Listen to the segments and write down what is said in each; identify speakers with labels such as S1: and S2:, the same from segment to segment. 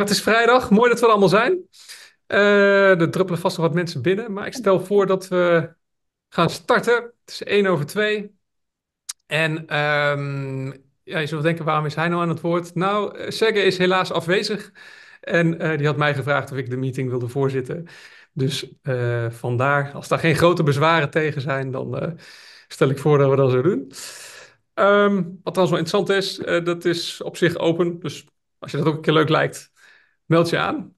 S1: het is vrijdag. Mooi dat we er allemaal zijn. Uh, er druppelen vast nog wat mensen binnen. Maar ik stel voor dat we gaan starten. Het is 1 over 2. En um, ja, je zult denken, waarom is hij nou aan het woord? Nou, uh, Segge is helaas afwezig. En uh, die had mij gevraagd of ik de meeting wilde voorzitten. Dus vandaar, als daar geen grote bezwaren tegen zijn, dan stel ik voor dat we dat zo doen. Um, wat trouwens wel interessant is, dat is op zich open. Dus als je dat ook een keer leuk lijkt, Meld je aan.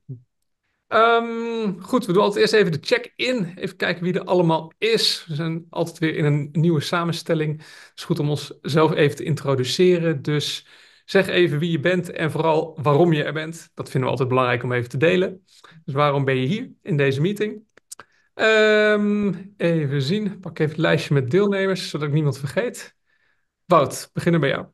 S1: Um, goed, we doen altijd eerst even de check-in. Even kijken wie er allemaal is. We zijn altijd weer in een nieuwe samenstelling. Het is goed om onszelf even te introduceren. Dus zeg even wie je bent en vooral waarom je er bent. Dat vinden we altijd belangrijk om even te delen. Dus waarom ben je hier in deze meeting? Um, even zien. Pak even het lijstje met deelnemers, zodat ik niemand vergeet. Wout, beginnen bij jou.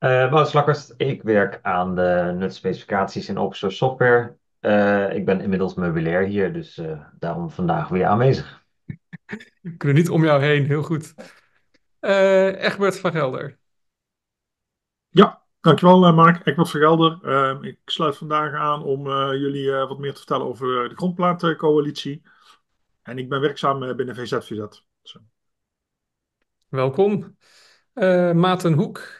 S2: Uh, Wout Slakkers, ik werk aan de nutspecificaties in open source software. Uh, ik ben inmiddels meubilair hier, dus uh, daarom vandaag weer aanwezig.
S1: We kunnen niet om jou heen, heel goed. Egbert van Gelder.
S3: Ja, dankjewel Mark. Egbert van Gelder. Ehm, ik sluit vandaag aan om jullie wat meer te vertellen over de Grondplaatcoalitie. En ik ben werkzaam binnen VZVZ. Zo.
S1: Welkom. Maarten Hoek.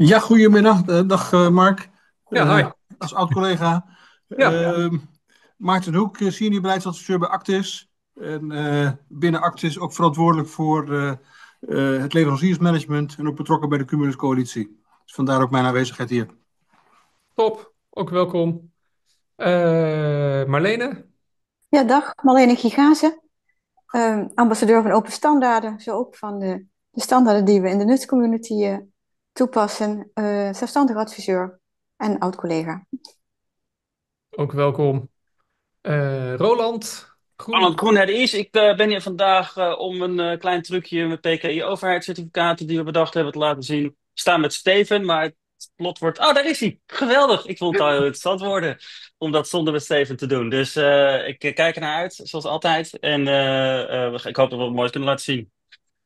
S4: Ja, goedemiddag. Uh, dag uh, Mark.
S1: Ja, hi.
S4: Uh, als oud-collega.
S1: Ja.
S4: Ehm, Maarten Hoek, senior beleidsadviseur bij Actis. En binnen Actis ook verantwoordelijk voor het leveranciersmanagement en ook betrokken bij de Cumulus Coalitie. Dus vandaar ook mijn aanwezigheid hier.
S1: Top, ook welkom. Marlene?
S5: Ja, dag. Marlene Gigaze. Ehm, ambassadeur van Open Standaarden, zo ook van de, de standaarden die we in de nutscommunity toepassen, uh, zelfstandig adviseur en oud-collega.
S1: Ook welkom. Uh, Roland
S6: Groen. Roland is. Ik uh, ben hier vandaag om een klein trucje met PKI-overheidscertificaten die we bedacht hebben te laten zien. Staan met Steven, maar het plot wordt... Oh, daar is hij! Geweldig! Ik vond het al heel interessant worden om dat zonder met Steven te doen. Dus ik kijk er naar uit, zoals altijd. En ik hoop dat we het mooi kunnen laten zien.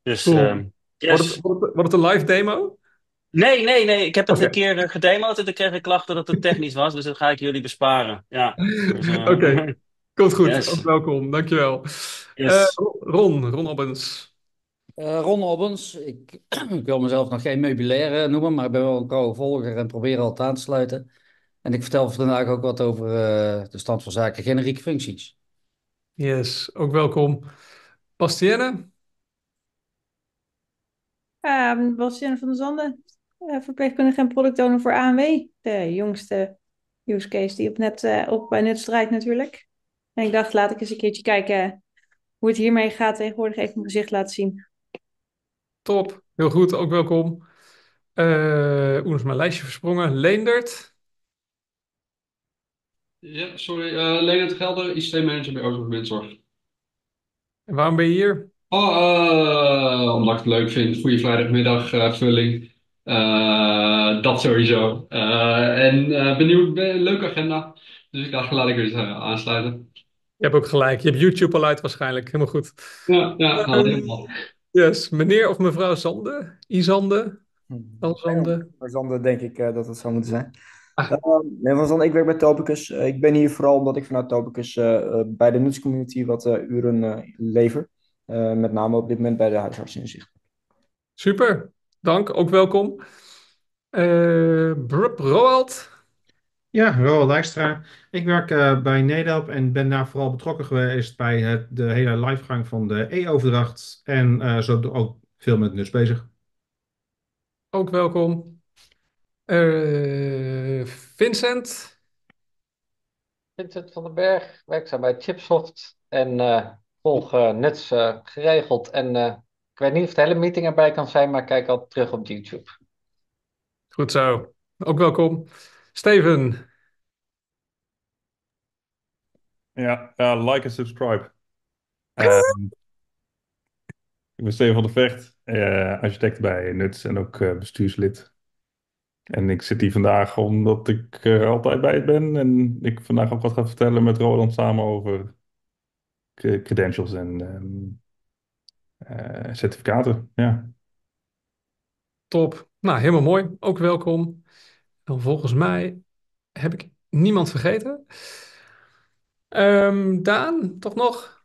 S6: Dus,
S1: cool. yes. wordt, het, wordt het een live demo?
S6: Nee, nee, nee. Ik heb het okay. een keer gedemoed en ik kreeg ik klachten dat het technisch was. Dus dat ga ik jullie besparen. Ja. Dus,
S1: uh... Oké, okay. komt goed. Yes. Ook welkom, dankjewel. Yes. Uh, Ron, Ron Obbens.
S7: Uh, Ron Obbens, ik, ik, wil mezelf nog geen meubilair noemen, maar ik ben wel een trouwe volger en probeer al aan te sluiten. En ik vertel vandaag ook wat over de stand van zaken generieke functies.
S1: Yes, ook welkom. Bastienne?
S8: Um, Bastienne van der Zanden, verpleegkundige en product owner voor ANW. De jongste use case die op, net, uh, op bij net strijdt natuurlijk. En ik dacht, laat ik eens een keertje kijken hoe het hiermee gaat. Tegenwoordig even mijn gezicht laten zien.
S1: Top, heel goed, ook welkom. Uh, Oeh, is mijn lijstje versprongen. Leendert.
S9: Ja, sorry. Uh, Leendert Gelder, ICT-manager bij Overgemeenszorg.
S1: En waarom ben je hier?
S9: Oh, uh, omdat ik het leuk vind. Goede vrijdagmiddag vulling. Uh, dat sowieso. Uh, en uh, benieuwd, leuke agenda. Dus ik dacht, laat ik eens aansluiten.
S1: Je hebt ook gelijk. Je hebt YouTube al uit waarschijnlijk. Helemaal goed.
S9: Ja, ja helemaal.
S1: Yes. Meneer of mevrouw Zande? Izande?
S10: Van Zande? Ja, Zande denk ik dat het zou moeten zijn. Ah. nee, van Zande, ik werk bij Topicus. ik ben hier vooral omdat ik vanuit Topicus bij de nutscommunity wat uren lever. met name op dit moment bij de huisartsinzicht.
S1: Super. Dank, ook welkom. Uh, Roald?
S11: Ja, Roald Dijkstra. Ik werk uh, bij Nedelp en ben daar vooral betrokken geweest bij het, de hele livegang van de e-overdracht. En uh, zo ook veel met NUS bezig.
S1: Ook welkom. Vincent?
S12: Vincent van den Berg, werkzaam bij Chipsoft en volg NUS geregeld en ik weet niet of de hele meeting erbij kan zijn, maar kijk altijd terug op YouTube.
S1: Goed zo. Ook welkom. Steven.
S13: Ja, like en subscribe. Um, ik ben Steven van der Vecht, uh, architect bij Nuts en ook uh, bestuurslid. En ik zit hier vandaag omdat ik er altijd bij ben. En ik vandaag ook wat ga vertellen met Roland samen over credentials en um, uh, certificaten. Ja.
S1: Top. Nou, helemaal mooi. Ook welkom. Dan volgens mij heb ik niemand vergeten? Ehm, Daan, toch nog?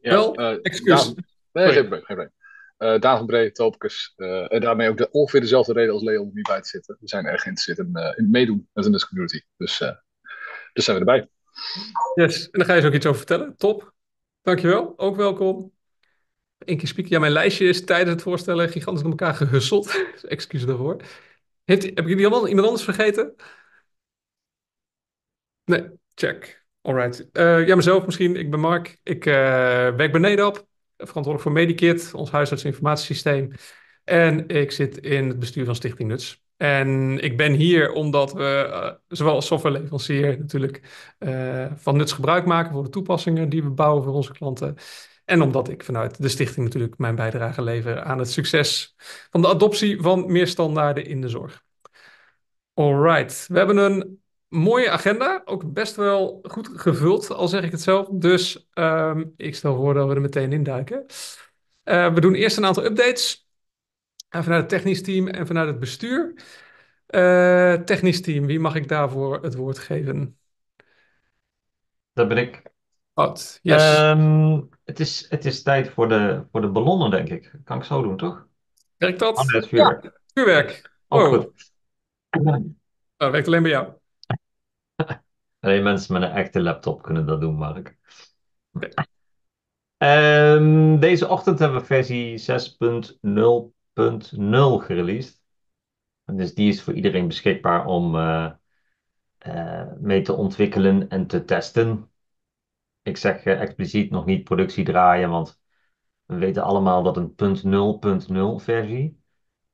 S14: Ja,
S1: Wel,
S14: eh,
S1: excuus.
S14: Daan- nee,
S1: Sorry.
S14: geen probleem. Geen probleem. Eh, Daan van Bree, Topicus. eh, en daarmee ook de, ongeveer dezelfde reden als Leon om niet bij te zitten. We zijn erg geïnteresseerd in, eh, in het meedoen met de community. Dus, eh, dus zijn we erbij.
S1: Yes, en daar ga je zo ook iets over vertellen. Top. Dankjewel. Ook welkom. Eén keer spieken. Ja, mijn lijstje is tijdens het voorstellen gigantisch door elkaar gehusseld. Dus Excuses daarvoor. Heeft, heb ik jullie iemand anders vergeten? Nee, check. Alright. Eh ja, mezelf misschien. Ik ben Mark. Ik eh, werk bij NEDAP. Verantwoordelijk voor Medikit, ons huisartsinformatiesysteem. En ik zit in het bestuur van Stichting Nuts. En ik ben hier omdat we, eh, zowel als softwareleverancier natuurlijk, van Nuts gebruik maken voor de toepassingen die we bouwen voor onze klanten. En omdat ik vanuit de stichting natuurlijk mijn bijdrage lever aan het succes van de adoptie van meer standaarden in de zorg. Alright, we hebben een mooie agenda, ook best wel goed gevuld, al zeg ik het zelf. Dus ehm, ik stel voor dat we er meteen induiken. Eh we doen eerst een aantal updates eh, vanuit het technisch team en vanuit het bestuur. Eh, technisch team, wie mag ik daarvoor het woord geven?
S2: Dat ben ik.
S1: Oud, yes.
S2: Ehm, het is, het is tijd voor de, voor de ballonnen, denk ik. Kan ik zo doen, toch?
S1: Werkt dat?
S2: Oh, nee, vuurwerk.
S1: Ja, vuurwerk. Wow.
S2: goed.
S1: Dat werkt alleen bij jou.
S2: Alleen mensen met een echte laptop kunnen dat doen, Mark. Ehm, deze ochtend hebben we versie 6.0.0 gereleased. En Dus die is voor iedereen beschikbaar om eh, eh, mee te ontwikkelen en te testen. Ik zeg eh, expliciet nog niet productie draaien, want we weten allemaal dat een .0.0 versie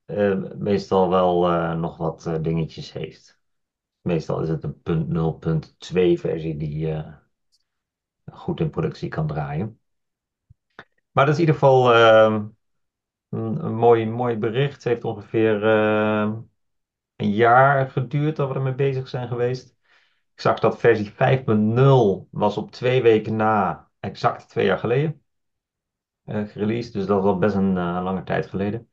S2: eh, meestal wel eh, nog wat dingetjes heeft. Meestal is het een .0.2 versie die goed in productie kan draaien. Maar dat is in ieder geval ehm, een, een mooi, mooi bericht. Het heeft ongeveer ehm, een jaar geduurd dat we ermee bezig zijn geweest. Ik zag dat versie 5.0 was op twee weken na, exact twee jaar geleden, eh gereleased. Dus dat was al best een eh, lange tijd geleden.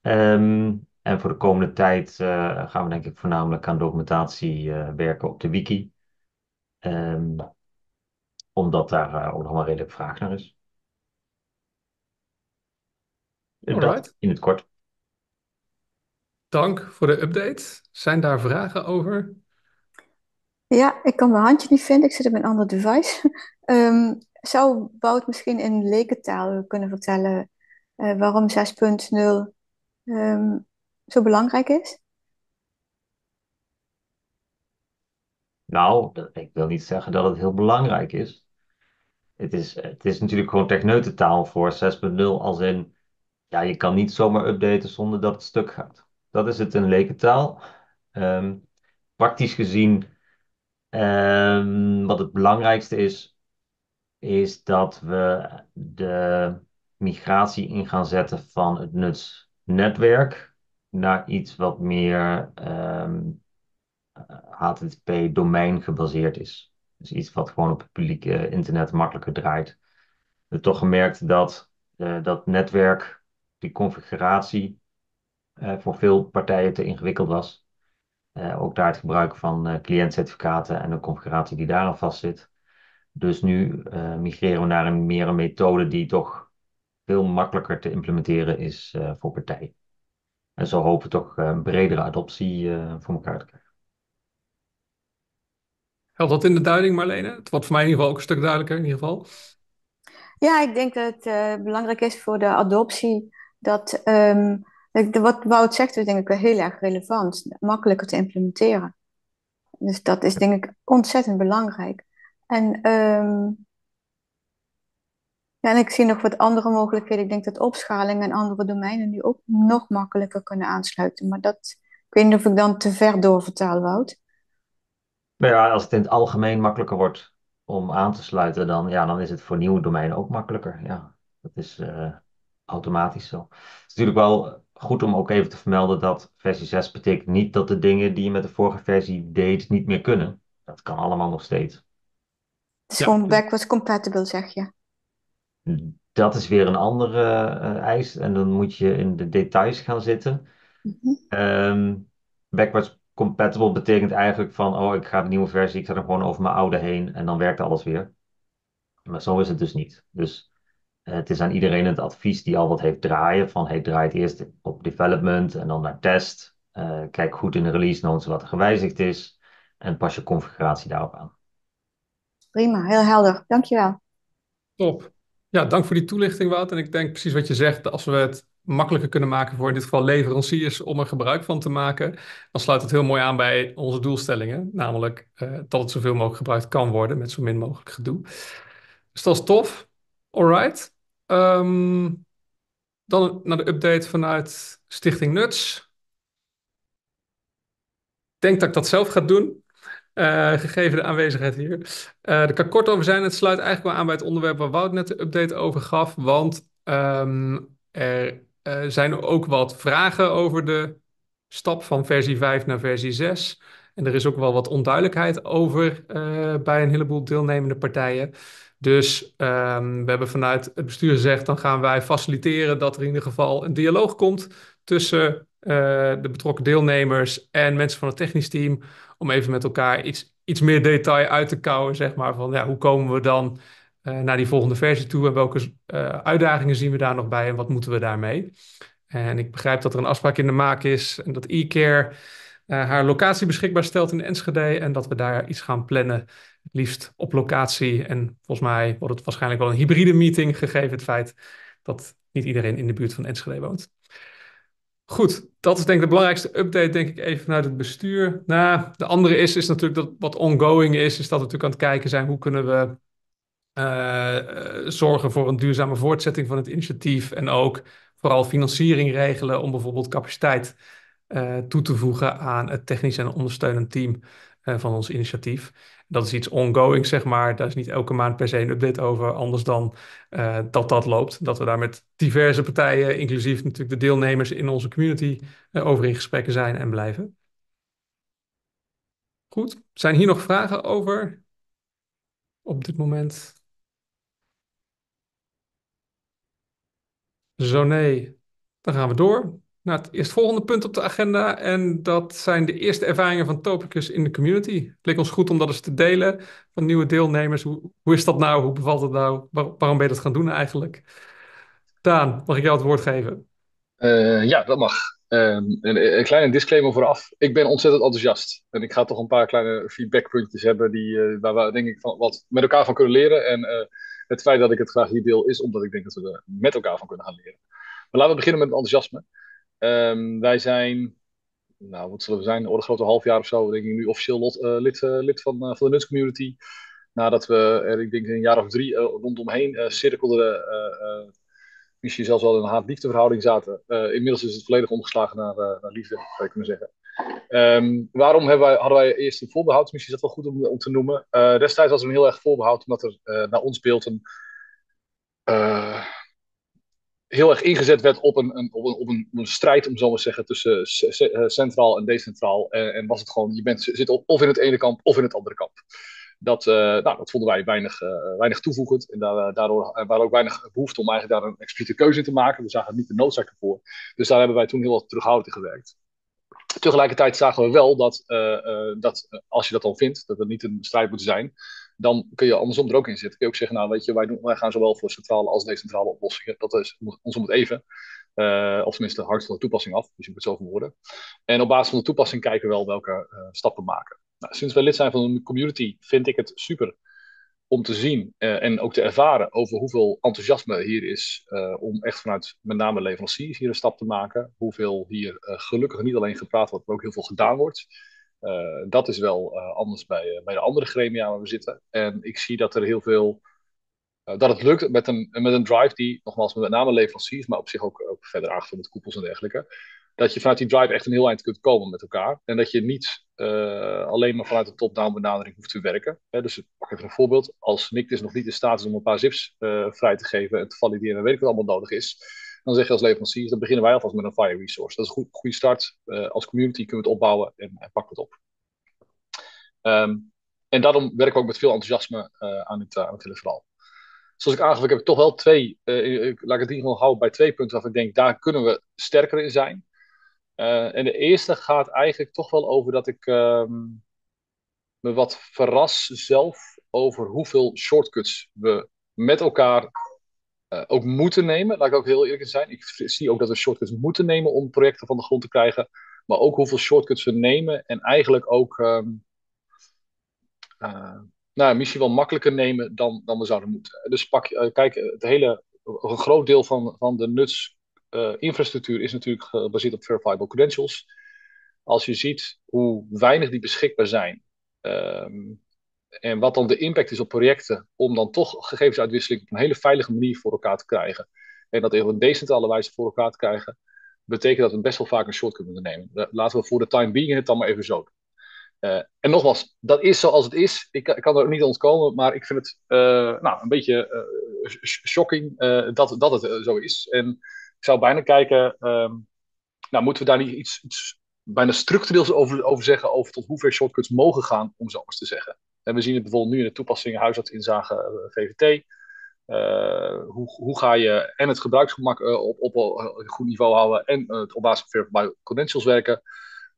S2: Ehm, en voor de komende tijd eh, gaan we denk ik voornamelijk aan documentatie werken op de wiki. Ehm, omdat daar ook nog wel redelijk vraag naar is. Dat in het kort.
S1: Dank voor de update. Zijn daar vragen over?
S5: Ik kan mijn handje niet vinden. Ik zit op een ander device. Ehm, zou Wout misschien in lekentaal kunnen vertellen eh, waarom 6.0 ehm, zo belangrijk is?
S2: Nou, ik wil niet zeggen dat het heel belangrijk is. Het is, het is natuurlijk gewoon techneutentaal voor 6.0 als in, ja, je kan niet zomaar updaten zonder dat het stuk gaat. Dat is het in lekentaal. Ehm, praktisch gezien, ehm, wat het belangrijkste is, is dat we de migratie in gaan zetten van het nutsnetwerk naar iets wat meer ehm, HTTP domein gebaseerd is. Dus iets wat gewoon op het publieke internet makkelijker draait. We hebben toch gemerkt dat eh, dat netwerk, die configuratie, eh, voor veel partijen te ingewikkeld was. Eh, ook daar het gebruik van eh, cliëntcertificaten en de configuratie die daaraan vastzit. Dus nu eh, migreren we naar een meer een methode die toch veel makkelijker te implementeren is eh, voor partijen. En zo hopen we toch eh, een bredere adoptie eh, voor elkaar te krijgen.
S1: Helpt dat in de duiding, Marlene? Het wordt voor mij in ieder geval ook een stuk duidelijker, in ieder geval.
S5: Ja, ik denk dat het eh, belangrijk is voor de adoptie dat ehm, wat Wout zegt, is denk ik wel heel erg relevant, makkelijker te implementeren. Dus dat is denk ik ontzettend belangrijk. En, ehm, ja, ik zie nog wat andere mogelijkheden. Ik denk dat opschaling en andere domeinen nu ook nog makkelijker kunnen aansluiten. Maar dat, ik weet niet of ik dan te ver doorvertaal, Wout.
S2: Nou ja, als het in het algemeen makkelijker wordt om aan te sluiten, dan, ja, dan is het voor nieuwe domeinen ook makkelijker. Ja, dat is eh, automatisch zo. Het is natuurlijk wel goed om ook even te vermelden dat versie 6 betekent niet dat de dingen die je met de vorige versie deed niet meer kunnen. Dat kan allemaal nog steeds.
S5: Het is
S1: Ja.
S5: gewoon backwards compatible, zeg je.
S2: Dat is weer een andere eh, eis en dan moet je in de details gaan zitten.
S5: Mhm.
S2: Ehm, backwards compatible betekent eigenlijk van, oh, ik ga de nieuwe versie, ik zet er gewoon over mijn oude heen en dan werkt alles weer. Maar zo is het dus niet. Dus het is aan iedereen het advies die al wat heeft draaien, van hey, draai het eerst op development en dan naar test. Eh, kijk goed in de release notes wat er gewijzigd is en pas je configuratie daarop aan.
S5: Prima, heel helder. Dankjewel.
S1: Top. Ja, dank voor die toelichting, Wout. En ik denk precies wat je zegt, als we het makkelijker kunnen maken voor in dit geval leveranciers om er gebruik van te maken, dan sluit het heel mooi aan bij onze doelstellingen, namelijk uh, dat het zoveel mogelijk gebruikt kan worden met zo min mogelijk gedoe. Dus dat is tof. Alright. Um, dan naar de update vanuit Stichting Nuts. Ik denk dat ik dat zelf ga doen. Uh, gegeven de aanwezigheid hier. Uh, daar kan kort over zijn. Het sluit eigenlijk wel aan bij het onderwerp waar Wout net de update over gaf. Want um, er uh, zijn ook wat vragen over de stap van versie 5 naar versie 6. En er is ook wel wat onduidelijkheid over bij een heleboel deelnemende partijen. Dus um, we hebben vanuit het bestuur gezegd, dan gaan wij faciliteren dat er in ieder geval een dialoog komt tussen uh, de betrokken deelnemers en mensen van het technisch team, om even met elkaar iets, iets meer detail uit te kouwen, zeg maar, van ja, hoe komen we dan uh, naar die volgende versie toe en welke uh, uitdagingen zien we daar nog bij en wat moeten we daarmee? En ik begrijp dat er een afspraak in de maak is en dat e-care haar locatie beschikbaar stelt in Enschede en dat we daar iets gaan plannen liefst op locatie. En volgens mij wordt het waarschijnlijk wel een hybride meeting, gegeven het feit dat niet iedereen in de buurt van Enschede woont. Goed, dat is denk ik de belangrijkste update, denk ik, even vanuit het bestuur. Nou, de andere is, is natuurlijk dat wat ongoing is, is dat we natuurlijk aan het kijken zijn hoe kunnen we uh, zorgen voor een duurzame voortzetting van het initiatief en ook vooral financiering regelen om bijvoorbeeld capaciteit uh, toe te voegen aan het technisch en ondersteunend team uh, van ons initiatief. Dat is iets ongoing, zeg maar. Daar is niet elke maand per se een update over, anders dan uh, dat dat loopt. Dat we daar met diverse partijen, inclusief natuurlijk de deelnemers in onze community, uh, over in gesprekken zijn en blijven. Goed, zijn hier nog vragen over op dit moment? Zo nee, dan gaan we door naar het eerstvolgende punt op de agenda. En dat zijn de eerste ervaringen van Topicus in de community. Het ons goed om dat eens te delen van nieuwe deelnemers. Hoe, hoe is dat nou? Hoe bevalt het nou? Waar, waarom ben je dat gaan doen eigenlijk? Daan, mag ik jou het woord geven?
S14: Uh, ja, dat mag. Um, een, kleine disclaimer vooraf. Ik ben ontzettend enthousiast. En ik ga toch een paar kleine feedbackpuntjes hebben die, uh, waar we denk ik van, wat met elkaar van kunnen leren. En uh, het feit dat ik het graag hier deel is omdat ik denk dat we er met elkaar van kunnen gaan leren. Maar laten we beginnen met het enthousiasme. Um, wij zijn, nou wat zullen we zijn, orde grote half jaar of zo, denk ik nu officieel uh, lid, uh, lid van, uh, van de Nuts Community. Nadat we er, ik denk een jaar of drie rondomheen cirkelden, misschien zelfs wel in een haat-liefdeverhouding zaten. inmiddels is het volledig omgeslagen naar, naar liefde, zou je kunnen zeggen. Um, waarom wij, hadden wij eerst een voorbehoud? Misschien is dat wel goed om, om te noemen. destijds was er een heel erg voorbehoud, omdat er naar ons beeld een heel erg ingezet werd op een, een, op een, op een, strijd, om zo maar zeggen, tussen eh, centraal en decentraal. En, en, was het gewoon, je bent, zit of in het ene kamp of in het andere kamp. Dat, uh, nou, dat vonden wij weinig, weinig toevoegend. En daar, daardoor waren ook weinig behoefte om eigenlijk daar een expliciete keuze in te maken. We zagen niet de noodzaak ervoor. Dus daar hebben wij toen heel wat terughoudend in gewerkt. Tegelijkertijd zagen we wel dat, dat als je dat dan vindt, dat het niet een strijd moet zijn, dan kun je andersom er ook in zitten. Kun je ook zeggen, nou weet je, wij, doen, wij gaan zowel voor centrale als decentrale oplossingen. Dat is ons om het even. Uh, of tenminste hard van de toepassing af, dus je moet het zo verwoorden. En op basis van de toepassing kijken we wel welke uh, stappen maken. Nou, sinds we lid zijn van een community vind ik het super om te zien uh, en ook te ervaren over hoeveel enthousiasme hier is om echt vanuit met name leveranciers hier een stap te maken. Hoeveel hier gelukkig niet alleen gepraat wordt, maar ook heel veel gedaan wordt. Uh, dat is wel uh, anders bij, uh, bij de andere gremia waar we zitten. En ik zie dat er heel veel. dat het lukt met een, met een drive die, nogmaals, met name leveranciers, maar op zich ook, ook verder achter met koepels en dergelijke. Dat je vanuit die drive echt een heel eind kunt komen met elkaar. En dat je niet alleen maar vanuit de top-down benadering hoeft te werken. Hè, dus pak even een voorbeeld. Als Nick dus nog niet in staat is om een paar zips vrij te geven en te valideren en weet ik wat allemaal nodig is dan zeg je als leverancier, dan beginnen wij alvast met een fire resource. Dat is een goede start. Uh, als community kunnen we het opbouwen en, en pakken we het op. Um, en daarom werken we ook met veel enthousiasme aan, dit, uh, aan het hele verhaal. Zoals ik aangaf, ik heb toch wel twee, laat ik het in ieder geval houden bij twee punten waarvan ik denk, daar kunnen we sterker in zijn. Eh, en de eerste gaat eigenlijk toch wel over dat ik ehm, me wat verras zelf over hoeveel shortcuts we met elkaar eh, ook moeten nemen. Laat ik ook heel eerlijk zijn. Ik zie ook dat we shortcuts moeten nemen om projecten van de grond te krijgen. Maar ook hoeveel shortcuts we nemen en eigenlijk ook ehm, eh, nou, misschien wel makkelijker nemen dan, dan we zouden moeten. Dus pak, uh, kijk, het hele, een groot deel van, van de nuts infrastructuur is natuurlijk gebaseerd op verifiable credentials. Als je ziet hoe weinig die beschikbaar zijn, ehm, en wat dan de impact is op projecten om dan toch gegevensuitwisseling op een hele veilige manier voor elkaar te krijgen. En dat op een decentrale wijze voor elkaar te krijgen, betekent dat we best wel vaak een shortcut moeten nemen. Laten we voor de time being het dan maar even zo doen. Uh, en nogmaals, dat is zoals het is. Ik, ik, kan er ook niet ontkomen, maar ik vind het uh, nou, een beetje uh, shocking dat, dat het zo is. En ik zou bijna kijken, um, nou, moeten we daar niet iets, iets bijna structureels over, over zeggen, over tot hoever shortcuts mogen gaan, om zo eens te zeggen. En we zien het bijvoorbeeld nu in de toepassing huisartsinzage uh, VVT. Uh, hoe, hoe ga je en het gebruiksgemak uh, op, op een goed niveau houden en het op basis van verifiable credentials werken.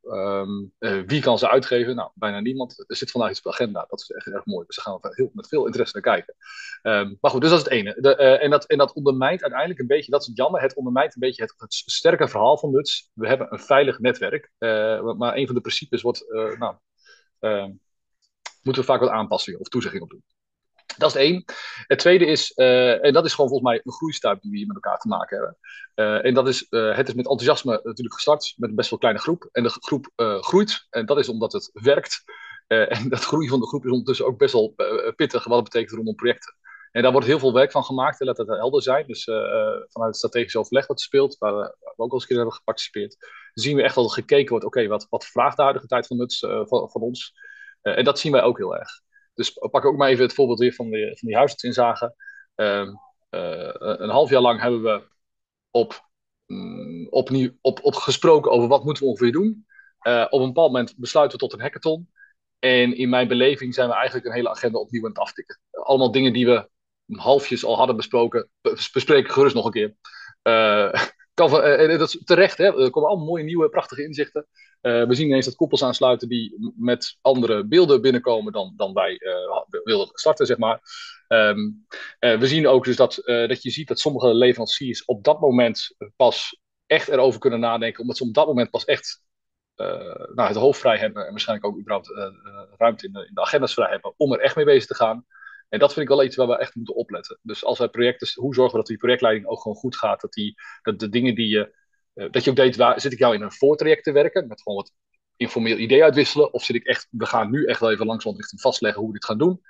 S14: Um, wie kan ze uitgeven? Nou, bijna niemand. Er zit vandaag iets op de agenda. Dat is echt erg mooi. Dus daar gaan we heel, met veel interesse naar kijken. Um, maar goed, dus dat is het ene. De, en, dat, en dat ondermijnt uiteindelijk een beetje, dat is jammer, het ondermijnt een beetje het, het sterke verhaal van Nuts. We hebben een veilig netwerk. maar een van de principes wordt, nou, ehm, moeten we vaak wat aanpassingen of toezeggingen op doen. Dat is het één. Het tweede is, uh, en dat is gewoon volgens mij een groeistuip die we hier met elkaar te maken hebben. Uh, en dat is, uh, het is met enthousiasme natuurlijk gestart, met een best wel kleine groep. En de groep groeit, en dat is omdat het werkt. en dat groeien van de groep is ondertussen ook best wel pittig, wat het betekent rondom projecten. En daar wordt heel veel werk van gemaakt, en laat het helder zijn. Dus vanuit het strategisch overleg wat speelt, waar we, ook al eens een keer hebben geparticipeerd, zien we echt dat er gekeken wordt, oké, wat, wat vraagt de huidige tijd van nuts van, van ons? Uh, en dat zien wij ook heel erg. Dus pak ook maar even het voorbeeld weer van, de, van die. Uh, uh, een half jaar lang hebben we op, um, opnieuw, op, op gesproken over wat moeten we ongeveer doen. Uh, op een bepaald moment besluiten we tot een hackathon. En in mijn beleving zijn we eigenlijk een hele agenda opnieuw aan het aftikken. Allemaal dingen die we halfjes al hadden besproken. Bespreken gerust nog een keer. Kan van, uh, dat is terecht, hè? er komen allemaal mooie nieuwe prachtige inzichten. Uh, we zien ineens dat koppels aansluiten die met andere beelden binnenkomen dan, dan wij wilden starten, zeg maar. Um, we zien ook dus dat, dat je ziet dat sommige leveranciers op dat moment pas echt erover kunnen nadenken, omdat ze op dat moment pas echt nou, het hoofd vrij hebben en waarschijnlijk ook überhaupt ruimte in de, in de agendas vrij hebben om er echt mee bezig te gaan. En dat vind ik wel iets waar we echt moeten opletten. Dus als wij projecten, hoe zorgen we dat die projectleiding ook gewoon goed gaat? Dat, die, dat de dingen die je, uh, dat je ook deed, waar, zit ik jou in een voortraject te werken? Met gewoon wat informeel idee uitwisselen? Of zit ik echt, we gaan nu echt wel even langzaam richting vastleggen hoe we dit gaan doen?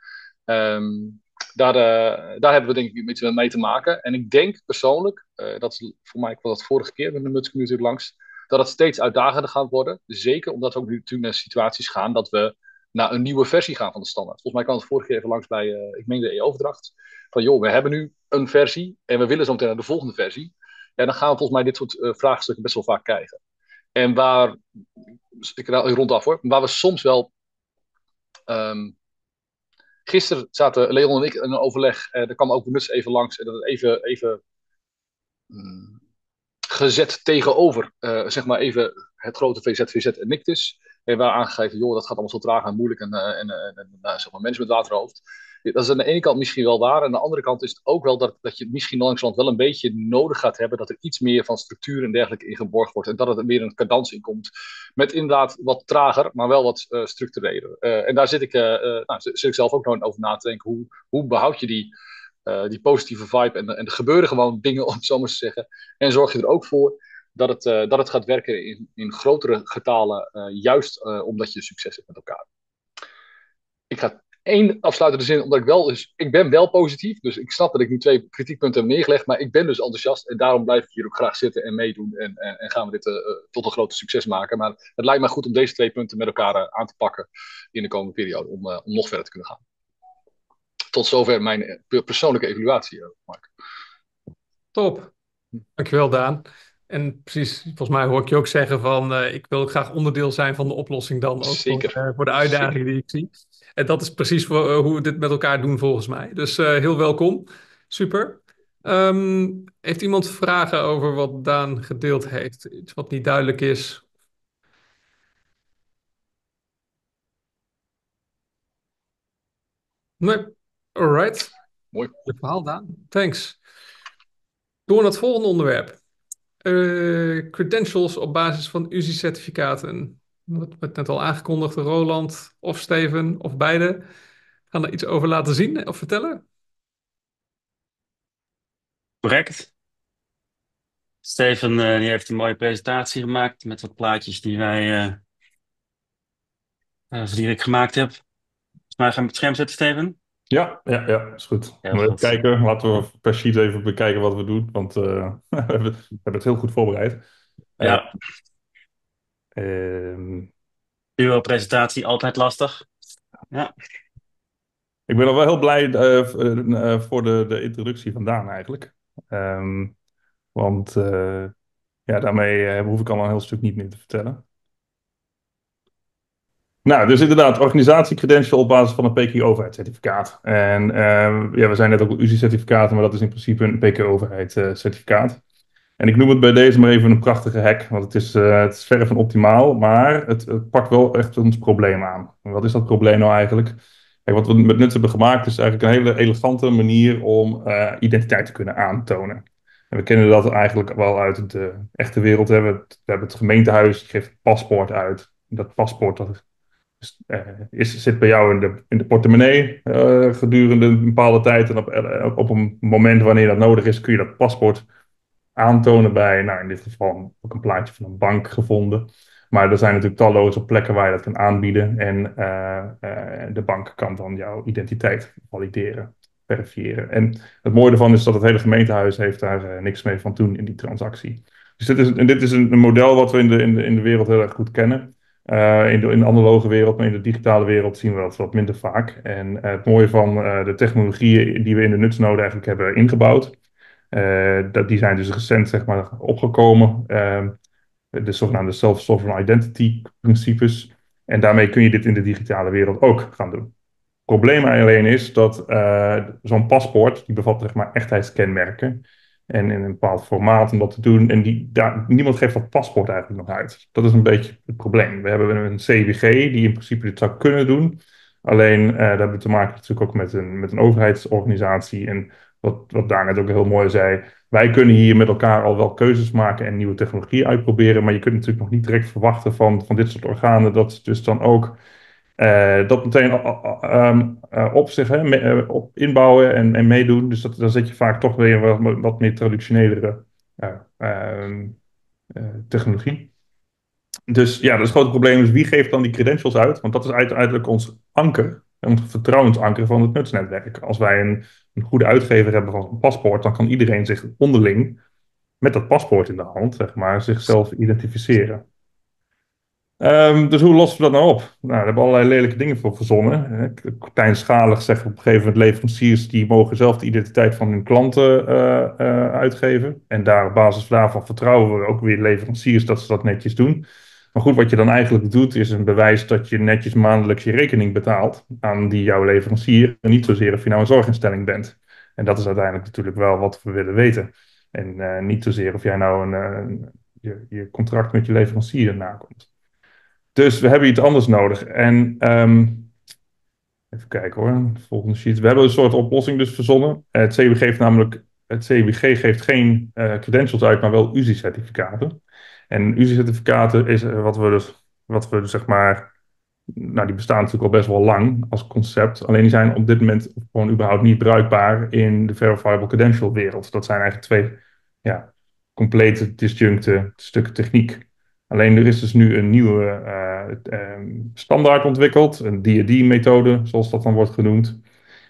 S14: Um, daar, uh, daar hebben we denk ik iets mee te maken. En ik denk persoonlijk, uh, dat is voor mij, ik was dat vorige keer met de Nuts Community langs, dat het steeds uitdagender gaat worden. Zeker omdat we ook nu natuurlijk naar situaties gaan dat we naar een nieuwe versie gaan van de standaard. Volgens mij kwam het vorige keer even langs bij, uh, ik meen de e-overdracht. Van joh, we hebben nu een versie en we willen zo meteen naar de volgende versie. Ja, dan gaan we volgens mij dit soort uh, vraagstukken best wel vaak krijgen. En waar, ik rondaf hoor, waar we soms wel. Um, gisteren zaten Leon en ik in een overleg. Uh, er kwam ook Nuts even langs. En dat even, even um, gezet tegenover, zeg maar even het grote VZ, VZ en Nictus. En waar aangegeven, joh, dat gaat allemaal zo traag en moeilijk en, en, en, en nou, zeg maar management waterhoofd. Dat is aan de ene kant misschien wel waar. Aan de andere kant is het ook wel dat, dat je misschien langzamerhand wel een beetje nodig gaat hebben. Dat er iets meer van structuur en dergelijke in geborgd wordt. En dat er weer een cadans in komt. Met inderdaad wat trager, maar wel wat uh, structureler. En daar zit ik, uh, nou, zit ik zelf ook nog over na te denken. Hoe, hoe behoud je die, die positieve vibe? En, en er gebeuren gewoon dingen, om het zo maar te zeggen. En zorg je er ook voor dat het, uh, dat het gaat werken in, in grotere getalen, uh, juist uh, omdat je succes hebt met elkaar. Ik ga één afsluitende zin, omdat ik wel, dus ik ben wel positief, dus ik snap dat ik nu twee kritiekpunten heb neergelegd, maar ik ben dus enthousiast en daarom blijf ik hier ook graag zitten en meedoen en, en, en gaan we dit tot een groot succes maken. Maar het lijkt mij goed om deze twee punten met elkaar aan te pakken in de komende periode, om, om nog verder te kunnen gaan. Tot zover mijn persoonlijke evaluatie, Mark.
S1: Top. Dankjewel, Daan. En precies, volgens mij hoor ik je ook zeggen van uh, ik wil graag onderdeel zijn van de oplossing dan ook
S14: Zeker.
S1: Voor, uh, voor de uitdagingen die ik zie. En dat is precies voor, uh, hoe we dit met elkaar doen volgens mij. Dus heel welkom. Super. Ehm, heeft iemand vragen over wat Daan gedeeld heeft? Iets wat niet duidelijk is? Nee. Alright.
S14: Mooi.
S1: Goed verhaal, Daan. Thanks. Door naar het volgende onderwerp. Eh, credentials op basis van UZI-certificaten. Wat werd net al aangekondigd, Roland of Steven of beide. Gaan er iets over laten zien of vertellen?
S6: Correct. Steven eh, die heeft een mooie presentatie gemaakt met wat plaatjes die wij eh, die ik gemaakt heb. Volgens mij gaan we het scherm zetten, Steven.
S13: Ja, ja, ja, is goed. Even
S6: goed.
S13: kijken. Laten we per sheet even bekijken wat we doen. Want eh, we hebben, we hebben het heel goed voorbereid.
S6: Ja.
S13: Ehm,
S6: Uw presentatie altijd lastig. Ja.
S13: Ik ben al wel heel blij eh, eh, eh, voor de, de introductie vandaan eigenlijk. Ehm, want eh, ja, daarmee eh, hoef ik al een heel stuk niet meer te vertellen. Nou, dus inderdaad, organisatiecredential op basis van een PKI-overheidscertificaat. En eh, ja, we zijn net ook UZI-certificaten, maar dat is in principe een PKI-overheidscertificaat. En ik noem het bij deze maar even een prachtige hack, want het is, eh, het is verre van optimaal, maar het, het pakt wel echt ons probleem aan. Wat is dat probleem nou eigenlijk? Kijk, wat we met Nuts hebben gemaakt is eigenlijk een hele elegante manier om eh, identiteit te kunnen aantonen. En we kennen dat eigenlijk wel uit de echte wereld. We hebben het gemeentehuis, die geeft een paspoort uit. Dat paspoort dat eh, is, zit bij jou in de, in de portemonnee eh, gedurende een bepaalde tijd. En op, eh, op een moment wanneer dat nodig is, kun je dat paspoort aantonen bij, nou in dit geval ook een plaatje van een bank gevonden. Maar er zijn natuurlijk talloze plekken waar je dat kan aanbieden. En de bank kan dan jouw identiteit valideren, verifiëren. En het mooie ervan is dat het hele gemeentehuis heeft daar niks mee van doen in die transactie. Dus dit is, en dit is een, een model wat we in de, in, de, in de wereld heel erg goed kennen. Eh, in, de, in de analoge wereld, maar in de digitale wereld zien we dat wat minder vaak. En eh, het mooie van eh, de technologieën die we in de nutsnode eigenlijk hebben ingebouwd, dat, die zijn dus recent zeg maar, opgekomen. Ehm, de zogenaamde self-sovereign identity principes. En daarmee kun je dit in de digitale wereld ook gaan doen. Het probleem alleen is dat zo'n paspoort, die bevat zeg maar echtheidskenmerken. En in een bepaald formaat om dat te doen. En die, daar, niemand geeft dat paspoort eigenlijk nog uit. Dat is een beetje het probleem. We hebben een CWG die in principe dit zou kunnen doen. Alleen eh, daar hebben we te maken natuurlijk ook met een, met een overheidsorganisatie. En wat, wat daar net ook heel mooi zei. Wij kunnen hier met elkaar al wel keuzes maken en nieuwe technologie uitproberen. Maar je kunt natuurlijk nog niet direct verwachten van, van dit soort organen. Dat ze dus dan ook eh, dat meteen uh, op zich hè, op inbouwen en, en meedoen. Dus dat, dan zet je vaak toch weer wat, wat meer traditionelere ehm, technologie. Dus ja, dat is het grote probleem. Dus wie geeft dan die credentials uit? Want dat is uiteindelijk ons anker, ons vertrouwensanker van het nutsnetwerk. Als wij een, een goede uitgever hebben van een paspoort, dan kan iedereen zich onderling met dat paspoort in de hand, zeg maar, zichzelf identificeren. Um, dus hoe lossen we dat nou op? Nou, daar hebben allerlei lelijke dingen voor verzonnen. Kleinschalig zeggen op een gegeven moment leveranciers die mogen zelf de identiteit van hun klanten uh, uh, uitgeven. En daar op basis daarvan vertrouwen we ook weer leveranciers dat ze dat netjes doen. Maar goed, wat je dan eigenlijk doet is een bewijs dat je netjes maandelijks je rekening betaalt aan die jouw leverancier. En niet zozeer of je nou een zorginstelling bent. En dat is uiteindelijk natuurlijk wel wat we willen weten. En uh, niet zozeer of jij nou een, een, je, je contract met je leverancier nakomt. Dus we hebben iets anders nodig. En um, even kijken hoor, volgende sheet. We hebben een soort oplossing dus verzonnen. Het CWG geeft namelijk, het CWG geeft geen uh, credentials uit, maar wel UZI-certificaten. En UZI-certificaten is wat we dus, wat we dus zeg maar, nou die bestaan natuurlijk al best wel lang als concept. Alleen die zijn op dit moment gewoon überhaupt niet bruikbaar in de verifiable credential wereld. Dat zijn eigenlijk twee ja, complete disjuncte stukken techniek. Alleen er is dus nu een nieuwe uh, uh, standaard ontwikkeld, een DoD-methode, zoals dat dan wordt genoemd.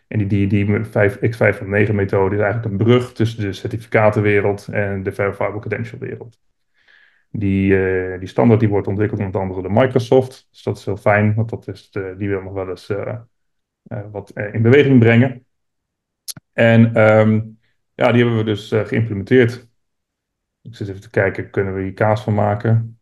S13: En die DoD X509-methode is eigenlijk een brug tussen de certificatenwereld en de verifiable credential wereld. Die, uh, die standaard die wordt ontwikkeld onder andere door Microsoft, dus dat is heel fijn, want dat is de, die wil nog wel eens wat in beweging brengen. En um, ja, die hebben we dus geïmplementeerd. Ik zit even te kijken, kunnen we hier kaas van maken?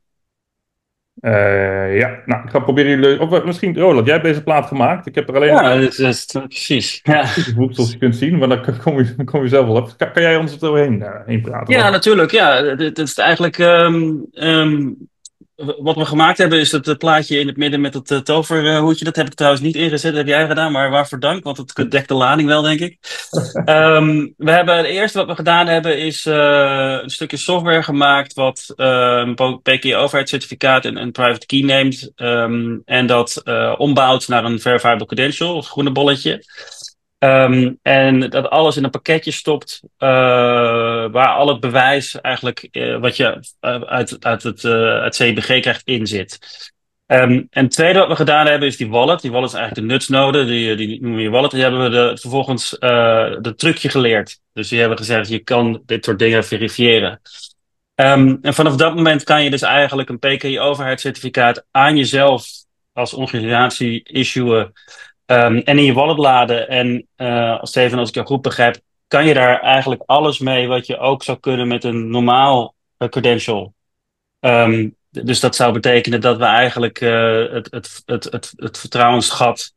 S13: Eh, ja, nou, ik ga proberen jullie... Of eh, misschien, Roland, jij hebt deze plaat gemaakt. Ik heb er alleen
S6: Ja, dat is, precies. Ja.
S13: zoals je kunt zien, maar dan kom je, dan kom je zelf wel op. Kan, kan jij ons er doorheen eh, heen praten?
S6: Ja, natuurlijk. Ja, het is eigenlijk. ehm, ehm, wat we gemaakt hebben is het plaatje in het midden met het eh, toverhoedje. Dat heb ik trouwens niet ingezet, dat heb jij gedaan, maar waarvoor dank, want het dekt de lading wel, denk ik. Ehm, we hebben, het eerste wat we gedaan hebben is eh, een stukje software gemaakt wat ehm, PKI overheidscertificaat en een private key neemt ehm, en dat eh, ombouwt naar een verifiable credential, het groene bolletje. Ehm, en dat alles in een pakketje stopt, eh, waar al het bewijs eigenlijk eh, wat je eh, uit, uit het uit CBG krijgt in zit. Ehm, en het tweede wat we gedaan hebben is die wallet. Die wallet is eigenlijk de nutsnode, die, die noemen we je wallet. Die hebben we de, vervolgens de trucje geleerd. Dus die hebben gezegd, je kan dit soort dingen verifiëren. Ehm, en vanaf dat moment kan je dus eigenlijk een PKI overheidscertificaat aan jezelf als organisatie issuen. Ehm, en in je wallet laden. En eh Steven, als ik jou goed begrijp, kan je daar eigenlijk alles mee wat je ook zou kunnen met een normaal eh, credential. Ehm, dus dat zou betekenen dat we eigenlijk eh, het, het, het, het, het vertrouwensgat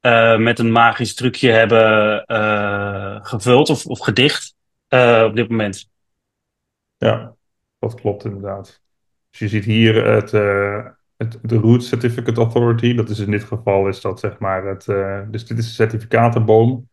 S6: eh, met een magisch trucje hebben eh, gevuld of, of gedicht eh, op dit moment.
S13: Ja, dat klopt inderdaad. Dus je ziet hier het, eh, het, de Root Certificate Authority. Dat is in dit geval is dat zeg maar het, eh, dus dit is een certificatenboom.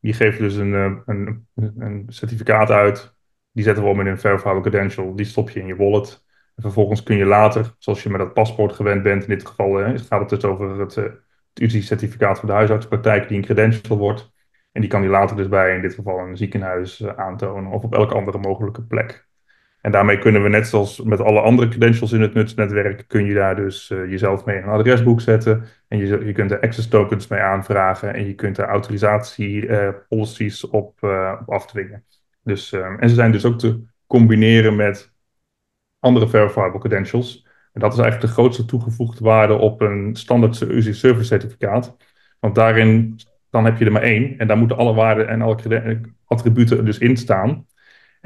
S13: Die geeft dus een, eh, een, een certificaat uit. Die zetten we om in een verifiable credential. Die stop je in je wallet. En vervolgens kun je later, zoals je met dat paspoort gewend bent, in dit geval eh, gaat het dus over het, eh, het UCI-certificaat voor de huisartspraktijk, die een credential wordt. En die kan die later dus bij, in dit geval, een ziekenhuis aantonen of op elke andere mogelijke plek. En daarmee kunnen we net zoals met alle andere credentials in het nutsnetwerk, kun je daar dus eh, jezelf mee een adresboek zetten. En je, je kunt er access tokens mee aanvragen en je kunt er autorisatie eh, policies op, op afdwingen. Dus, en ze zijn dus ook te combineren met andere verifiable credentials. En dat is eigenlijk de grootste toegevoegde waarde op een standaard UC Service certificaat. Want daarin, dan heb je er maar één. En daar moeten alle waarden en alle attributen dus in staan.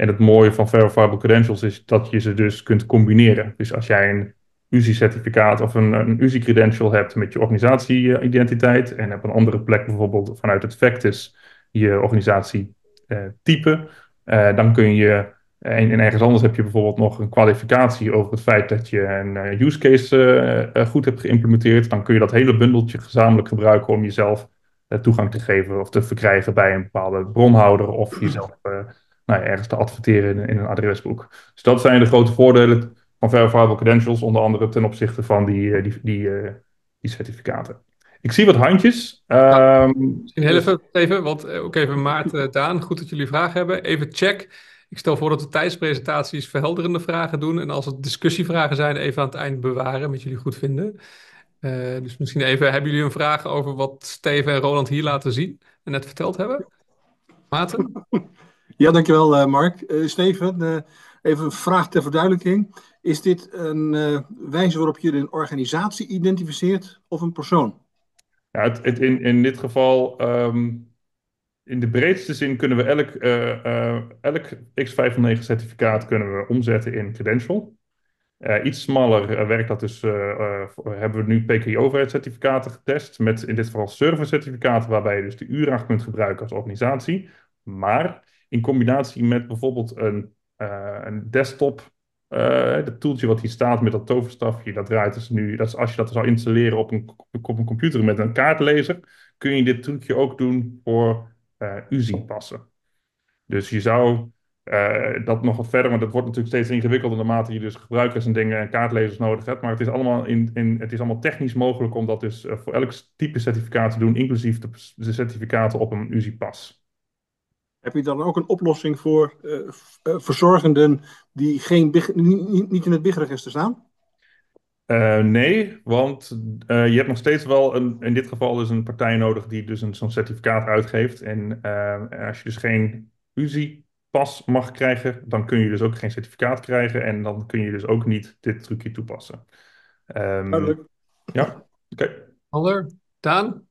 S13: En het mooie van verifiable credentials is dat je ze dus kunt combineren. Dus als jij een UCI-certificaat of een, een UCI-credential hebt met je organisatie-identiteit en op een andere plek bijvoorbeeld vanuit het Factus je organisatie-type, eh, dan kun je, en, en ergens anders heb je bijvoorbeeld nog een kwalificatie over het feit dat je een eh, use case eh, eh, goed hebt geïmplementeerd, dan kun je dat hele bundeltje gezamenlijk gebruiken om jezelf eh, toegang te geven of te verkrijgen bij een bepaalde bronhouder of jezelf eh, nou ja, ergens te adverteren in, in een adresboek. Dus dat zijn de grote voordelen van verifiable credentials, onder andere ten opzichte van die, eh, die, die, eh, die certificaten. Ik zie wat handjes. Ehm,
S1: Misschien heel even, even, want eh, ook even Maarten, Daan, goed dat jullie vragen hebben. Even check. Ik stel voor dat we tijdens presentaties verhelderende vragen doen. En als het discussievragen zijn, even aan het eind bewaren, met jullie goed vinden. Eh, dus misschien even, hebben jullie een vraag over wat Steven en Roland hier laten zien en net verteld hebben? Maarten?
S4: Ja, dankjewel eh, Mark. Eh, Steven, eh, even een vraag ter verduidelijking. Is dit een wijze waarop je een organisatie identificeert of een persoon?
S13: Ja, het, het- in, in dit geval, ehm, in de breedste zin kunnen we elk, eh, eh, elk X509 certificaat kunnen we omzetten in credential. Iets smaller werkt dat dus, hebben we nu PKI overheidscertificaten getest, met in dit geval servercertificaten, waarbij je dus de URA kunt gebruiken als organisatie. Maar in combinatie met bijvoorbeeld een, eh, een desktop, eh het toeltje wat hier staat met dat toverstafje, dat draait dus nu, dat als je dat zou installeren op een, op een computer met een kaartlezer, kun je dit trucje ook doen voor eh UZI-passen. Dus je zou eh, dat nog wat verder, want dat wordt natuurlijk steeds ingewikkelder naarmate je dus gebruikers en dingen en kaartlezers nodig hebt. Maar het is allemaal, in, in, het is allemaal technisch mogelijk om dat dus eh, voor elk type certificaat te doen, inclusief de, de certificaten op een UZI-pas.
S4: Heb je dan ook een oplossing voor eh, eh, verzorgenden die geen big- niet, in het BIG-register staan?
S13: Eh, nee, want eh, je hebt nog steeds wel een, in dit geval dus een partij nodig die dus een, zo'n certificaat uitgeeft. En als je dus geen UZI-pas mag krijgen, dan kun je dus ook geen certificaat krijgen en dan kun je dus ook niet dit trucje toepassen. Ehm,
S4: Duidelijk.
S13: ja, oké.
S1: Helder. Daan?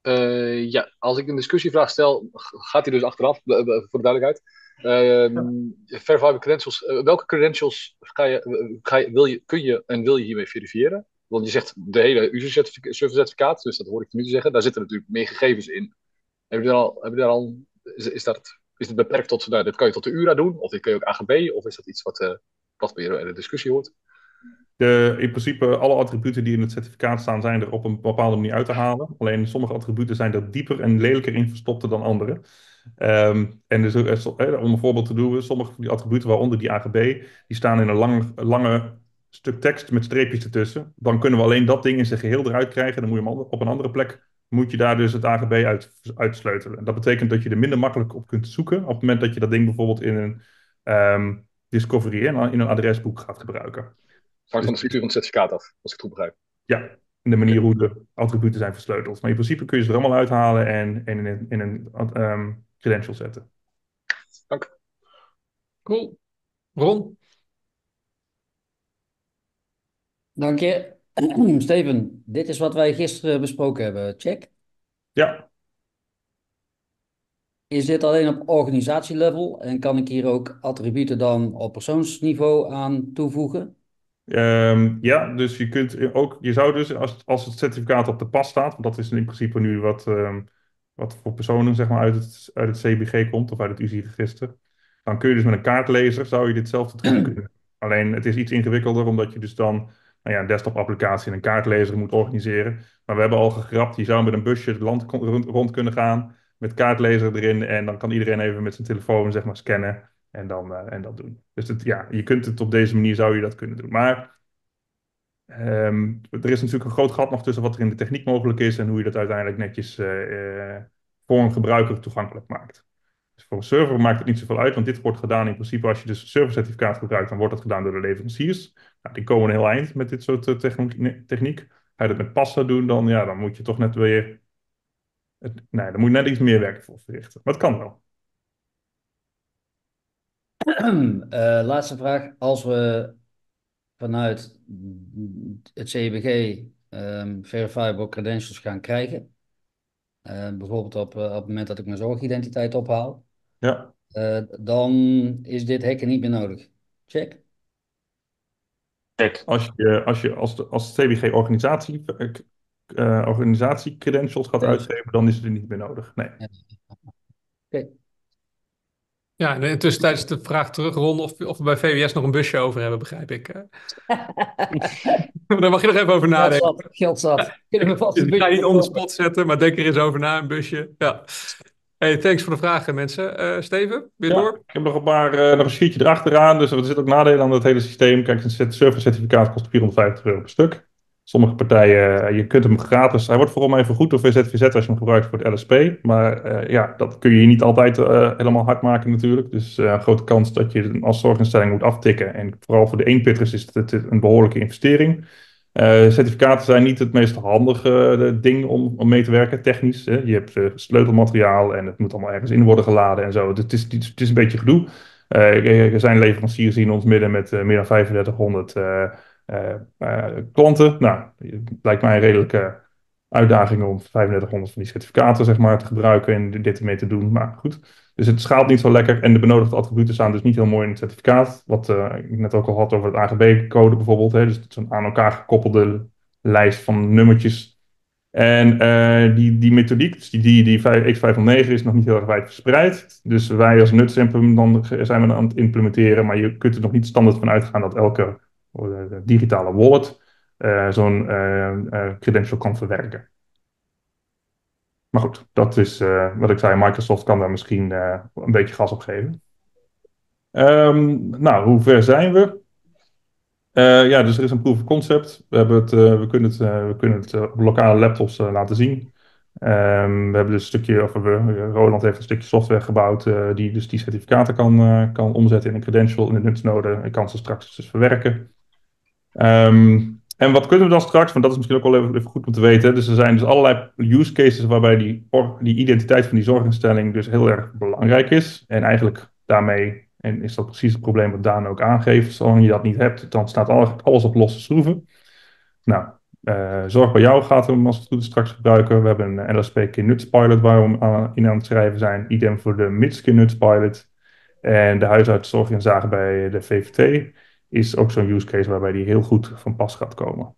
S14: Eh, ja, als ik een discussievraag stel, gaat die dus achteraf, eh, eh, voor de duidelijkheid. Verifiable credentials. welke credentials ga je, ga je, wil je, kun je en wil je hiermee verifiëren? Want je zegt de hele user-certificaat, dus dat hoor ik nu te zeggen. Daar zitten natuurlijk meer gegevens in. Heb je daar al, heb je daar al is, is, dat, is het beperkt tot, nou, dit kan je tot de URA doen? Of dit kun je ook AGB? Of is dat iets wat, eh wat weer in de discussie hoort?
S13: De, in principe, alle attributen die in het certificaat staan, zijn er op een bepaalde manier uit te halen. Alleen sommige attributen zijn er dieper en lelijker in verstopte dan andere. Ehm, en dus, eh, eh, om een voorbeeld te doen, sommige van die attributen, waaronder die AGB, die staan in een lang, lange stuk tekst met streepjes ertussen. Dan kunnen we alleen dat ding in zijn geheel eruit krijgen. Dan moet je op een andere plek, moet je daar dus het AGB uit, uitsleutelen. En dat betekent dat je er minder makkelijk op kunt zoeken op het moment dat je dat ding bijvoorbeeld in een ehm, discovery, in een adresboek gaat gebruiken.
S14: Hangt van de structuur van het certificaat af, als ik het goed begrijp.
S13: Ja, en de manier hoe de attributen zijn versleuteld. Maar in principe kun je ze er allemaal uithalen en, en in een, in een ehm, credential zetten.
S14: Dank.
S1: Cool. Ron?
S7: Dank je. Steven, dit is wat wij gisteren besproken hebben. Check.
S13: Ja,
S7: Is dit alleen op organisatielevel en kan ik hier ook attributen dan op persoonsniveau aan toevoegen?
S13: Ehm, ja, dus je kunt ook, je zou dus als, als het certificaat op de pas staat, want dat is in principe nu wat, ehm, wat voor personen zeg maar uit het, uit het CBG komt of uit het UCI-register, dan kun je dus met een kaartlezer zou je ditzelfde terug kunnen. doen. Alleen het is iets ingewikkelder omdat je dus dan nou ja, een desktop-applicatie en een kaartlezer moet organiseren. Maar we hebben al gegrapt, je zou met een busje het land rond, rond kunnen gaan met kaartlezer erin en dan kan iedereen even met zijn telefoon zeg maar scannen en dan eh, en dat doen. Dus het, ja, je kunt het op deze manier zou je dat kunnen doen. Maar Ehm, er is natuurlijk een groot gat nog tussen wat er in de techniek mogelijk is en hoe je dat uiteindelijk netjes eh, eh, voor een gebruiker toegankelijk maakt. Dus voor een server maakt het niet zoveel uit, want dit wordt gedaan in principe als je dus een servercertificaat gebruikt, dan wordt dat gedaan door de leveranciers. Nou, die komen een heel eind met dit soort techniek. techniek. Ga je dat met pasta doen, dan, ja, dan moet je toch net weer. Het, nee, dan moet je net iets meer werk voor verrichten. Maar het kan wel.
S7: Eh, laatste vraag. Als we vanuit het CBG ehm, verifiable credentials gaan krijgen, eh, bijvoorbeeld op, eh, op het moment dat ik mijn zorgidentiteit ophaal,
S13: Ja.
S7: dan is dit hacken niet meer nodig. Check.
S13: Als je als, je, als, de, als CBG organisatie, organisatie credentials gaat uitgeven, dan is het er niet meer nodig. Nee.
S1: Ja, en intussen tijdens de vraag terug, Ron, of, of we bij VWS nog een busje over hebben, begrijp ik. eh. Daar mag je nog even over nadenken.
S7: Geld zat, geld zat. Kunnen we vast een
S1: ik ga je
S7: beetje
S1: niet on the
S7: oplopen.
S1: spot zetten, maar denk er eens over na, een busje. Ja. Hey, thanks voor de vragen, mensen. Eh, Steven, weer
S13: Ja,
S1: door?
S13: ik heb nog een paar, eh, nog een sheetje erachteraan. Dus er zitten ook nadelen aan dat hele systeem. Kijk, een cert- servercertificaat kost 450 euro per stuk. Sommige partijen, eh, je kunt hem gratis. Hij wordt vooral maar even goed door VZVZ als je hem gebruikt voor het LSP. Maar eh, ja, dat kun je niet altijd eh, helemaal hard maken natuurlijk. Dus een grote kans dat je hem als zorginstelling moet aftikken. En vooral voor de eenpitters is het een behoorlijke investering. Certificaten zijn niet het meest handige ding om, om mee te werken, technisch. Hè. Je hebt sleutelmateriaal en het moet allemaal ergens in worden geladen en zo. Dus het is, het is, een beetje gedoe. Er zijn leveranciers in ons midden met meer dan 3500 eh, eh, eh, klanten. Nou, het lijkt mij een redelijke uitdaging om 3500 van die certificaten zeg maar, te gebruiken en dit ermee te doen. Maar goed, dus het schaalt niet zo lekker en de benodigde attributen staan dus niet heel mooi in het certificaat. Wat eh, ik net ook al had over het AGB-code bijvoorbeeld. Hè? Dus een aan elkaar gekoppelde lijst van nummertjes. En eh, die, die methodiek, dus die, die, die X509 is nog niet heel erg wijd verspreid. Dus wij als dan zijn we aan het implementeren, maar je kunt er nog niet standaard van uitgaan dat elke eh, digitale wallet eh, zo'n eh, eh, credential kan verwerken. Maar goed, dat is wat ik zei. Microsoft kan daar misschien een beetje gas op geven. Ehm, nou, hoe ver zijn we? Ja, dus er is een proof of concept. We, hebben het, we kunnen het, we kunnen het op lokale laptops laten zien. Ehm, we hebben dus een stukje, of we, Roland heeft een stukje software gebouwd die dus die certificaten kan, kan omzetten in een credential in de nutsnode en kan ze straks dus verwerken. Ehm, en wat kunnen we dan straks? Want dat is misschien ook wel even, goed om te weten. Dus er zijn dus allerlei use cases waarbij die, die identiteit van die zorginstelling dus heel erg belangrijk is. En eigenlijk daarmee, en is dat precies het probleem wat Daan ook aangeeft, zolang je dat niet hebt, dan staat alles, op losse schroeven. Nou, eh, Zorg bij jou gaat hem als het goed is straks gebruiken. We hebben een LSP Nuts Pilot waar we in aan het schrijven zijn. Idem voor de Mitske Nuts Pilot. En de huisartszorginzage bij de VVT is ook zo'n use case waarbij die heel goed van pas gaat komen.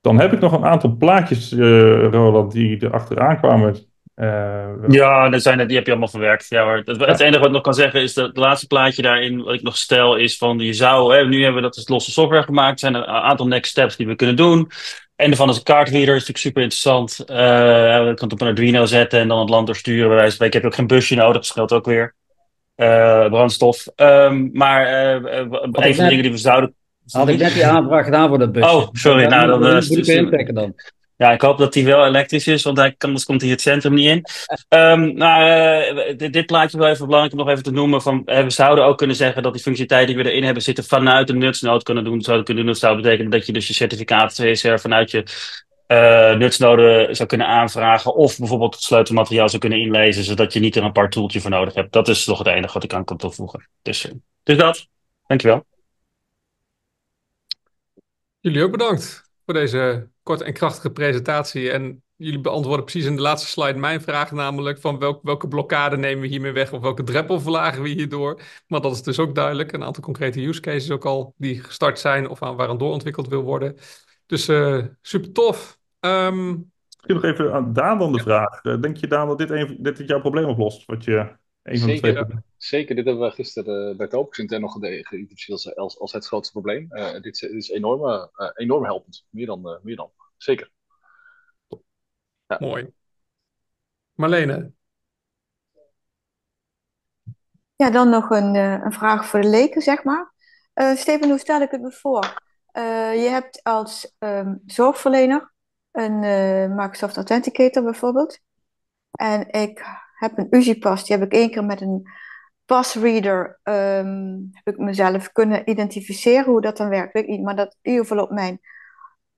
S13: Dan heb ik nog een aantal plaatjes, uh, Roland, die er achteraan kwamen.
S6: Uh, ja, dat zijn, die heb je allemaal verwerkt. Ja, hoor. Het, het, enige wat ik nog kan zeggen is dat het laatste plaatje daarin, wat ik nog stel, is van je zou, hè, nu hebben we dat als losse software gemaakt, zijn er een aantal next steps die we kunnen doen. En de van is een kaartreader, is natuurlijk super interessant. Uh, je kan het op een Arduino zetten en dan het land doorsturen. Bij wijze van, ik heb ook geen busje nodig, dat scheelt ook weer. Uh, brandstof. Um, maar uh, een van de dingen die we zouden
S7: had ik net die aanvraag gedaan voor dat busje.
S6: Oh, sorry. Nou, dan,
S7: dan, moet ik inpakken dan.
S6: Ja, ik hoop dat die wel elektrisch is, want hij, anders komt hij het centrum niet in. Um, nou, uh, dit, dit, plaatje wel even belangrijk om nog even te noemen. Van, we zouden ook kunnen zeggen dat die functionaliteiten die we erin hebben zitten vanuit de nutsnode kunnen doen. Zouden kunnen doen. Dat zou betekenen dat je dus je certificaat CSR vanuit je uh, nutsnode zou kunnen aanvragen. Of bijvoorbeeld het sleutelmateriaal zou kunnen inlezen, zodat je niet er een apart toeltje voor nodig hebt. Dat is toch het enige wat ik aan kan toevoegen. Dus, dus dat. Dankjewel.
S1: Jullie ook bedankt voor deze korte en krachtige presentatie. En jullie beantwoorden precies in de laatste slide mijn vraag, namelijk van welk, welke blokkade nemen we hiermee weg of welke drempel verlagen we hierdoor. Maar dat is dus ook duidelijk. Een aantal concrete use cases ook al die gestart zijn of aan waaraan doorontwikkeld wil worden. Dus uh, super tof. Um,
S13: Misschien nog even aan Daan dan de vraag. Eh, denk je Daan dat dit, een, dit jouw probleem oplost? Wat je een van
S14: zeker,
S13: de twee...
S14: zeker, dit hebben we gisteren uh, bij Topix intern nog geïdentificeerd als, als het grootste probleem. Uh, dit, dit, is enorm, uh, enorm helpend. Meer dan, meer dan. Zeker.
S1: Ja. Mooi. Marlene.
S5: Ja, dan nog een, een vraag voor de leken, zeg maar. Steven, hoe stel ik het me voor? Je hebt als um, zorgverlener een Microsoft Authenticator bijvoorbeeld. En ik heb een UZI-pas, die heb ik één keer met een pasreader um, heb ik mezelf kunnen identificeren. Hoe dat dan werkt, weet ik niet. Maar dat in ieder geval op mijn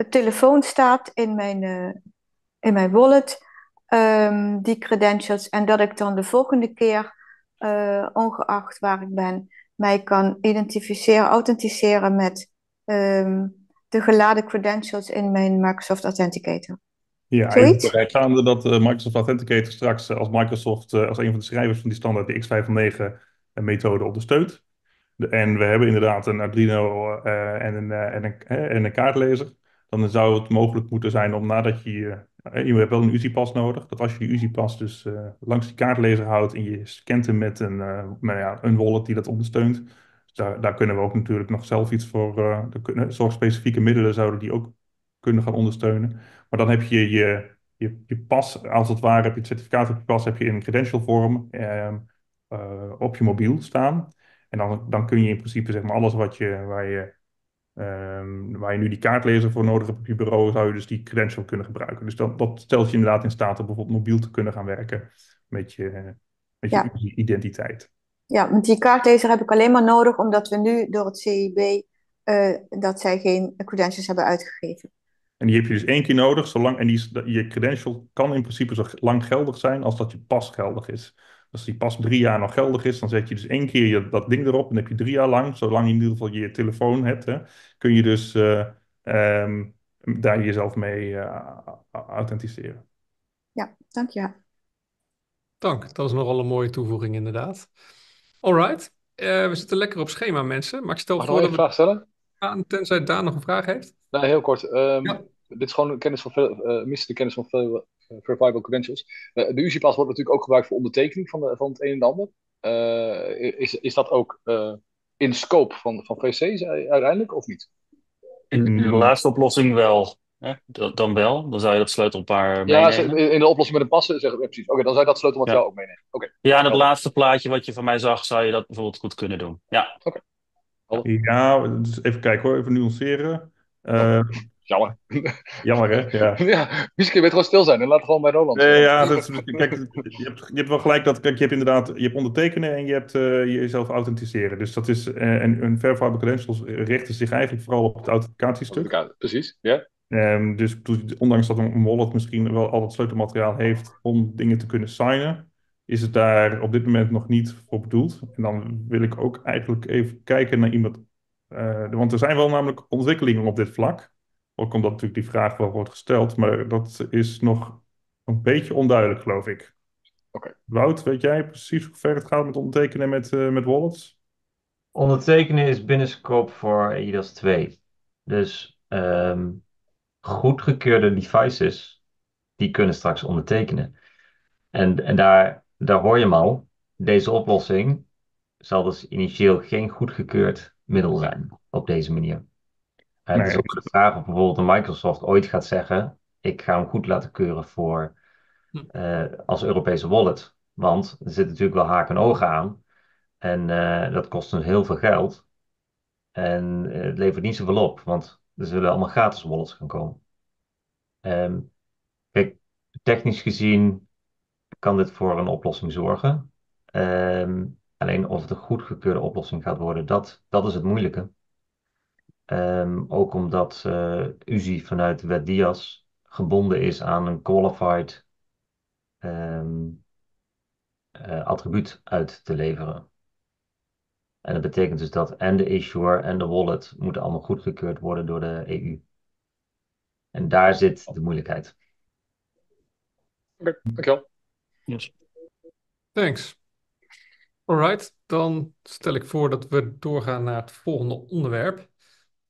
S5: telefoon staat in mijn, uh, in mijn wallet, um, die credentials. En dat ik dan de volgende keer, ongeacht waar ik ben, mij kan identificeren, authenticeren met um, de geladen credentials in mijn Microsoft Authenticator.
S13: Ja, eigenlijk gaande dat uh, Microsoft Authenticator straks uh, als Microsoft uh, als een van de schrijvers van die standaard de X509 methode ondersteunt. De, en we hebben inderdaad een Arduino en, een, en, een, en een kaartlezer. Dan zou het mogelijk moeten zijn om nadat je... je hebt wel een UZI-pas nodig. Dat als je die UZI-pas dus langs die kaartlezer houdt en je scant hem met een, met, ja, een wallet die dat ondersteunt. Daar, daar kunnen we ook natuurlijk nog zelf iets voor... Uh, kunnen, zorgspecifieke middelen zouden die ook kunnen gaan ondersteunen. Maar dan heb je je, je, je pas, als het ware, heb je het certificaat op je pas, heb je in een credential vorm uh, uh, op je mobiel staan. En dan, dan kun je in principe zeg maar alles wat je, waar je, um, waar je nu die kaartlezer voor nodig hebt op je bureau, zou je dus die credential kunnen gebruiken. Dus dat, dat stelt je inderdaad in staat om bijvoorbeeld mobiel te kunnen gaan werken met je, met je
S5: Ja.
S13: identiteit.
S5: Ja, want die kaartlezer heb ik alleen maar nodig omdat we nu door het CIB eh, dat zij geen credentials hebben uitgegeven.
S13: En die heb je dus één keer nodig, zolang, en die je credential kan in principe zo lang geldig zijn als dat je pas geldig is. Als die pas drie jaar nog geldig is, dan zet je dus één keer je, dat ding erop en dan heb je drie jaar lang, zolang je in ieder geval je telefoon hebt, hè, kun je dus eh, ehm, daar jezelf mee eh, authenticeren.
S5: Ja, dank je.
S1: Dank, dat is nogal een mooie toevoeging inderdaad. Alright, uh, we zitten lekker op schema mensen, maar ik stel
S14: Mag ik
S1: voor dat
S14: een vraag stellen?
S1: we... Tenzij Daan nog een vraag heeft.
S14: Nee, heel kort. Um, Dit is gewoon kennis van veel, uh, mist de kennis van veel uh, verifiable credentials. Uh, de UCI-pas wordt natuurlijk ook gebruikt voor ondertekening van, de, van het een en ander. is, is dat ook in scope van, van VC's uiteindelijk of niet?
S6: In, in de laatste oplossing wel. Hè? Dan wel. Dan zou je dat sleutelpaar
S14: Ja,
S6: meenemen.
S14: in de oplossing met een passen zeggen we precies. Oké, dan zou je dat sleutelmateriaal
S6: Ja.
S14: ook meenemen. Oké.
S6: Ja, en het laatste plaatje wat je van mij zag, zou je dat bijvoorbeeld goed kunnen doen. Ja.
S13: Ja, dus even kijken hoor, even nuanceren. Uh,
S14: Jammer.
S13: Jammer hè? Ja.
S14: ja, misschien weet gewoon stil zijn en laat gewoon bij Roland.
S13: Nee, ja, dat is, kijk, je hebt, je hebt wel gelijk dat kijk, je hebt inderdaad je hebt ondertekenen en je hebt uh, jezelf authenticeren. Dus dat is, uh, en een verifiable credentials richten zich eigenlijk vooral op het authenticatiestuk.
S14: Precies, ja.
S13: Um, dus ondanks dat een wallet misschien wel al het sleutelmateriaal heeft om dingen te kunnen signen, is het daar op dit moment nog niet voor bedoeld. En dan wil ik ook eigenlijk even kijken naar iemand. Uh, want er zijn wel namelijk ontwikkelingen op dit vlak. Ook omdat natuurlijk die vraag wel wordt gesteld, maar dat is nog een beetje onduidelijk, geloof ik. Wout, weet jij precies hoe ver het gaat met ondertekenen met, eh, met wallets?
S2: Ondertekenen is binnen scope voor EIDAS 2. Dus ehm, goedgekeurde devices, die kunnen straks ondertekenen. En, en daar, daar hoor je hem al. Deze oplossing zal dus initieel geen goedgekeurd middel zijn op deze manier. En het is ook de vraag of bijvoorbeeld Microsoft ooit gaat zeggen: ik ga hem goed laten keuren voor eh, als Europese wallet. Want er zit natuurlijk wel haken en ogen aan. En eh, dat kost ons heel veel geld. En eh, het levert niet zoveel op, want er zullen allemaal gratis wallets gaan komen. Kijk, technisch gezien kan dit voor een oplossing zorgen. Ehm, alleen of het een goedgekeurde oplossing gaat worden, dat, dat is het moeilijke. Ehm, ook omdat eh UZI vanuit de wet DIAS gebonden is aan een qualified eh, attribuut uit te leveren. En dat betekent dus dat en de issuer en de wallet moeten allemaal goedgekeurd worden door de EU. En daar zit de moeilijkheid.
S14: Oké, dankjewel.
S1: Thanks. Alright, dan stel ik voor dat we doorgaan naar het volgende onderwerp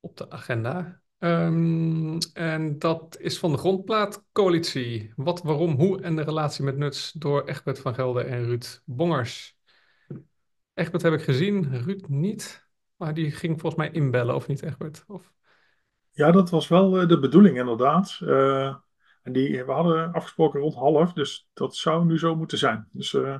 S1: op de agenda. Ehm, en dat is van de Grondplaatcoalitie. Wat, waarom, hoe en de relatie met Nuts door Egbert van Gelder en Ruud Bongers. Egbert heb ik gezien, Ruud niet. Maar die ging volgens mij inbellen, of niet, Egbert? Of...
S3: Ja, dat was wel eh, de bedoeling, inderdaad. Eh, en die, we hadden afgesproken rond half, dus dat zou nu zo moeten zijn. Dus eh,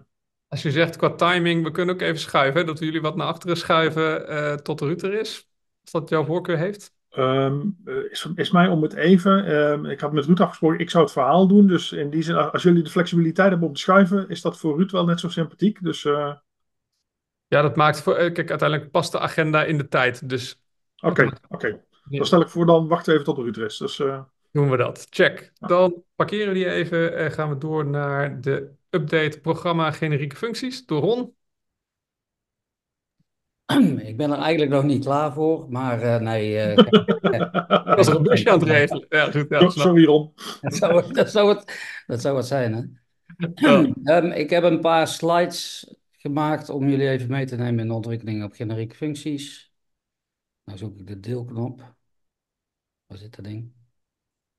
S1: Als je zegt qua timing, we kunnen ook even schuiven, hè, dat we jullie wat naar achteren schuiven tot Ruud er is. Als dat jouw voorkeur heeft.
S3: ehm, eh, is, is mij om het even. ehm, ik had met Ruud afgesproken, ik zou het verhaal doen. Dus in die zin, als jullie de flexibiliteit hebben om te schuiven, is dat voor Ruud wel net zo sympathiek. Dus
S1: Ja, dat maakt voor. eh, Kijk, uiteindelijk past de agenda in de tijd. Dus
S3: oké, oké. Dan stel ik voor, dan wachten we even tot er is. Dus, eh,
S1: doen we dat. Check. Dan parkeren we die even en gaan we door naar de update programma generieke functies door Ron.
S7: Ik ben er eigenlijk nog niet klaar voor, maar eh, nee. eh, kijk,
S1: Dat is er een busje aan het regelen. Ja, goed.
S3: Sorry, Ron.
S7: Dat zou, het- dat, zou het, dat zou het zijn, hè? Ehm, ik heb een paar slides gemaakt om jullie even mee te nemen in de ontwikkeling op generieke functies. Nou zoek ik de deelknop. Waar zit dat ding?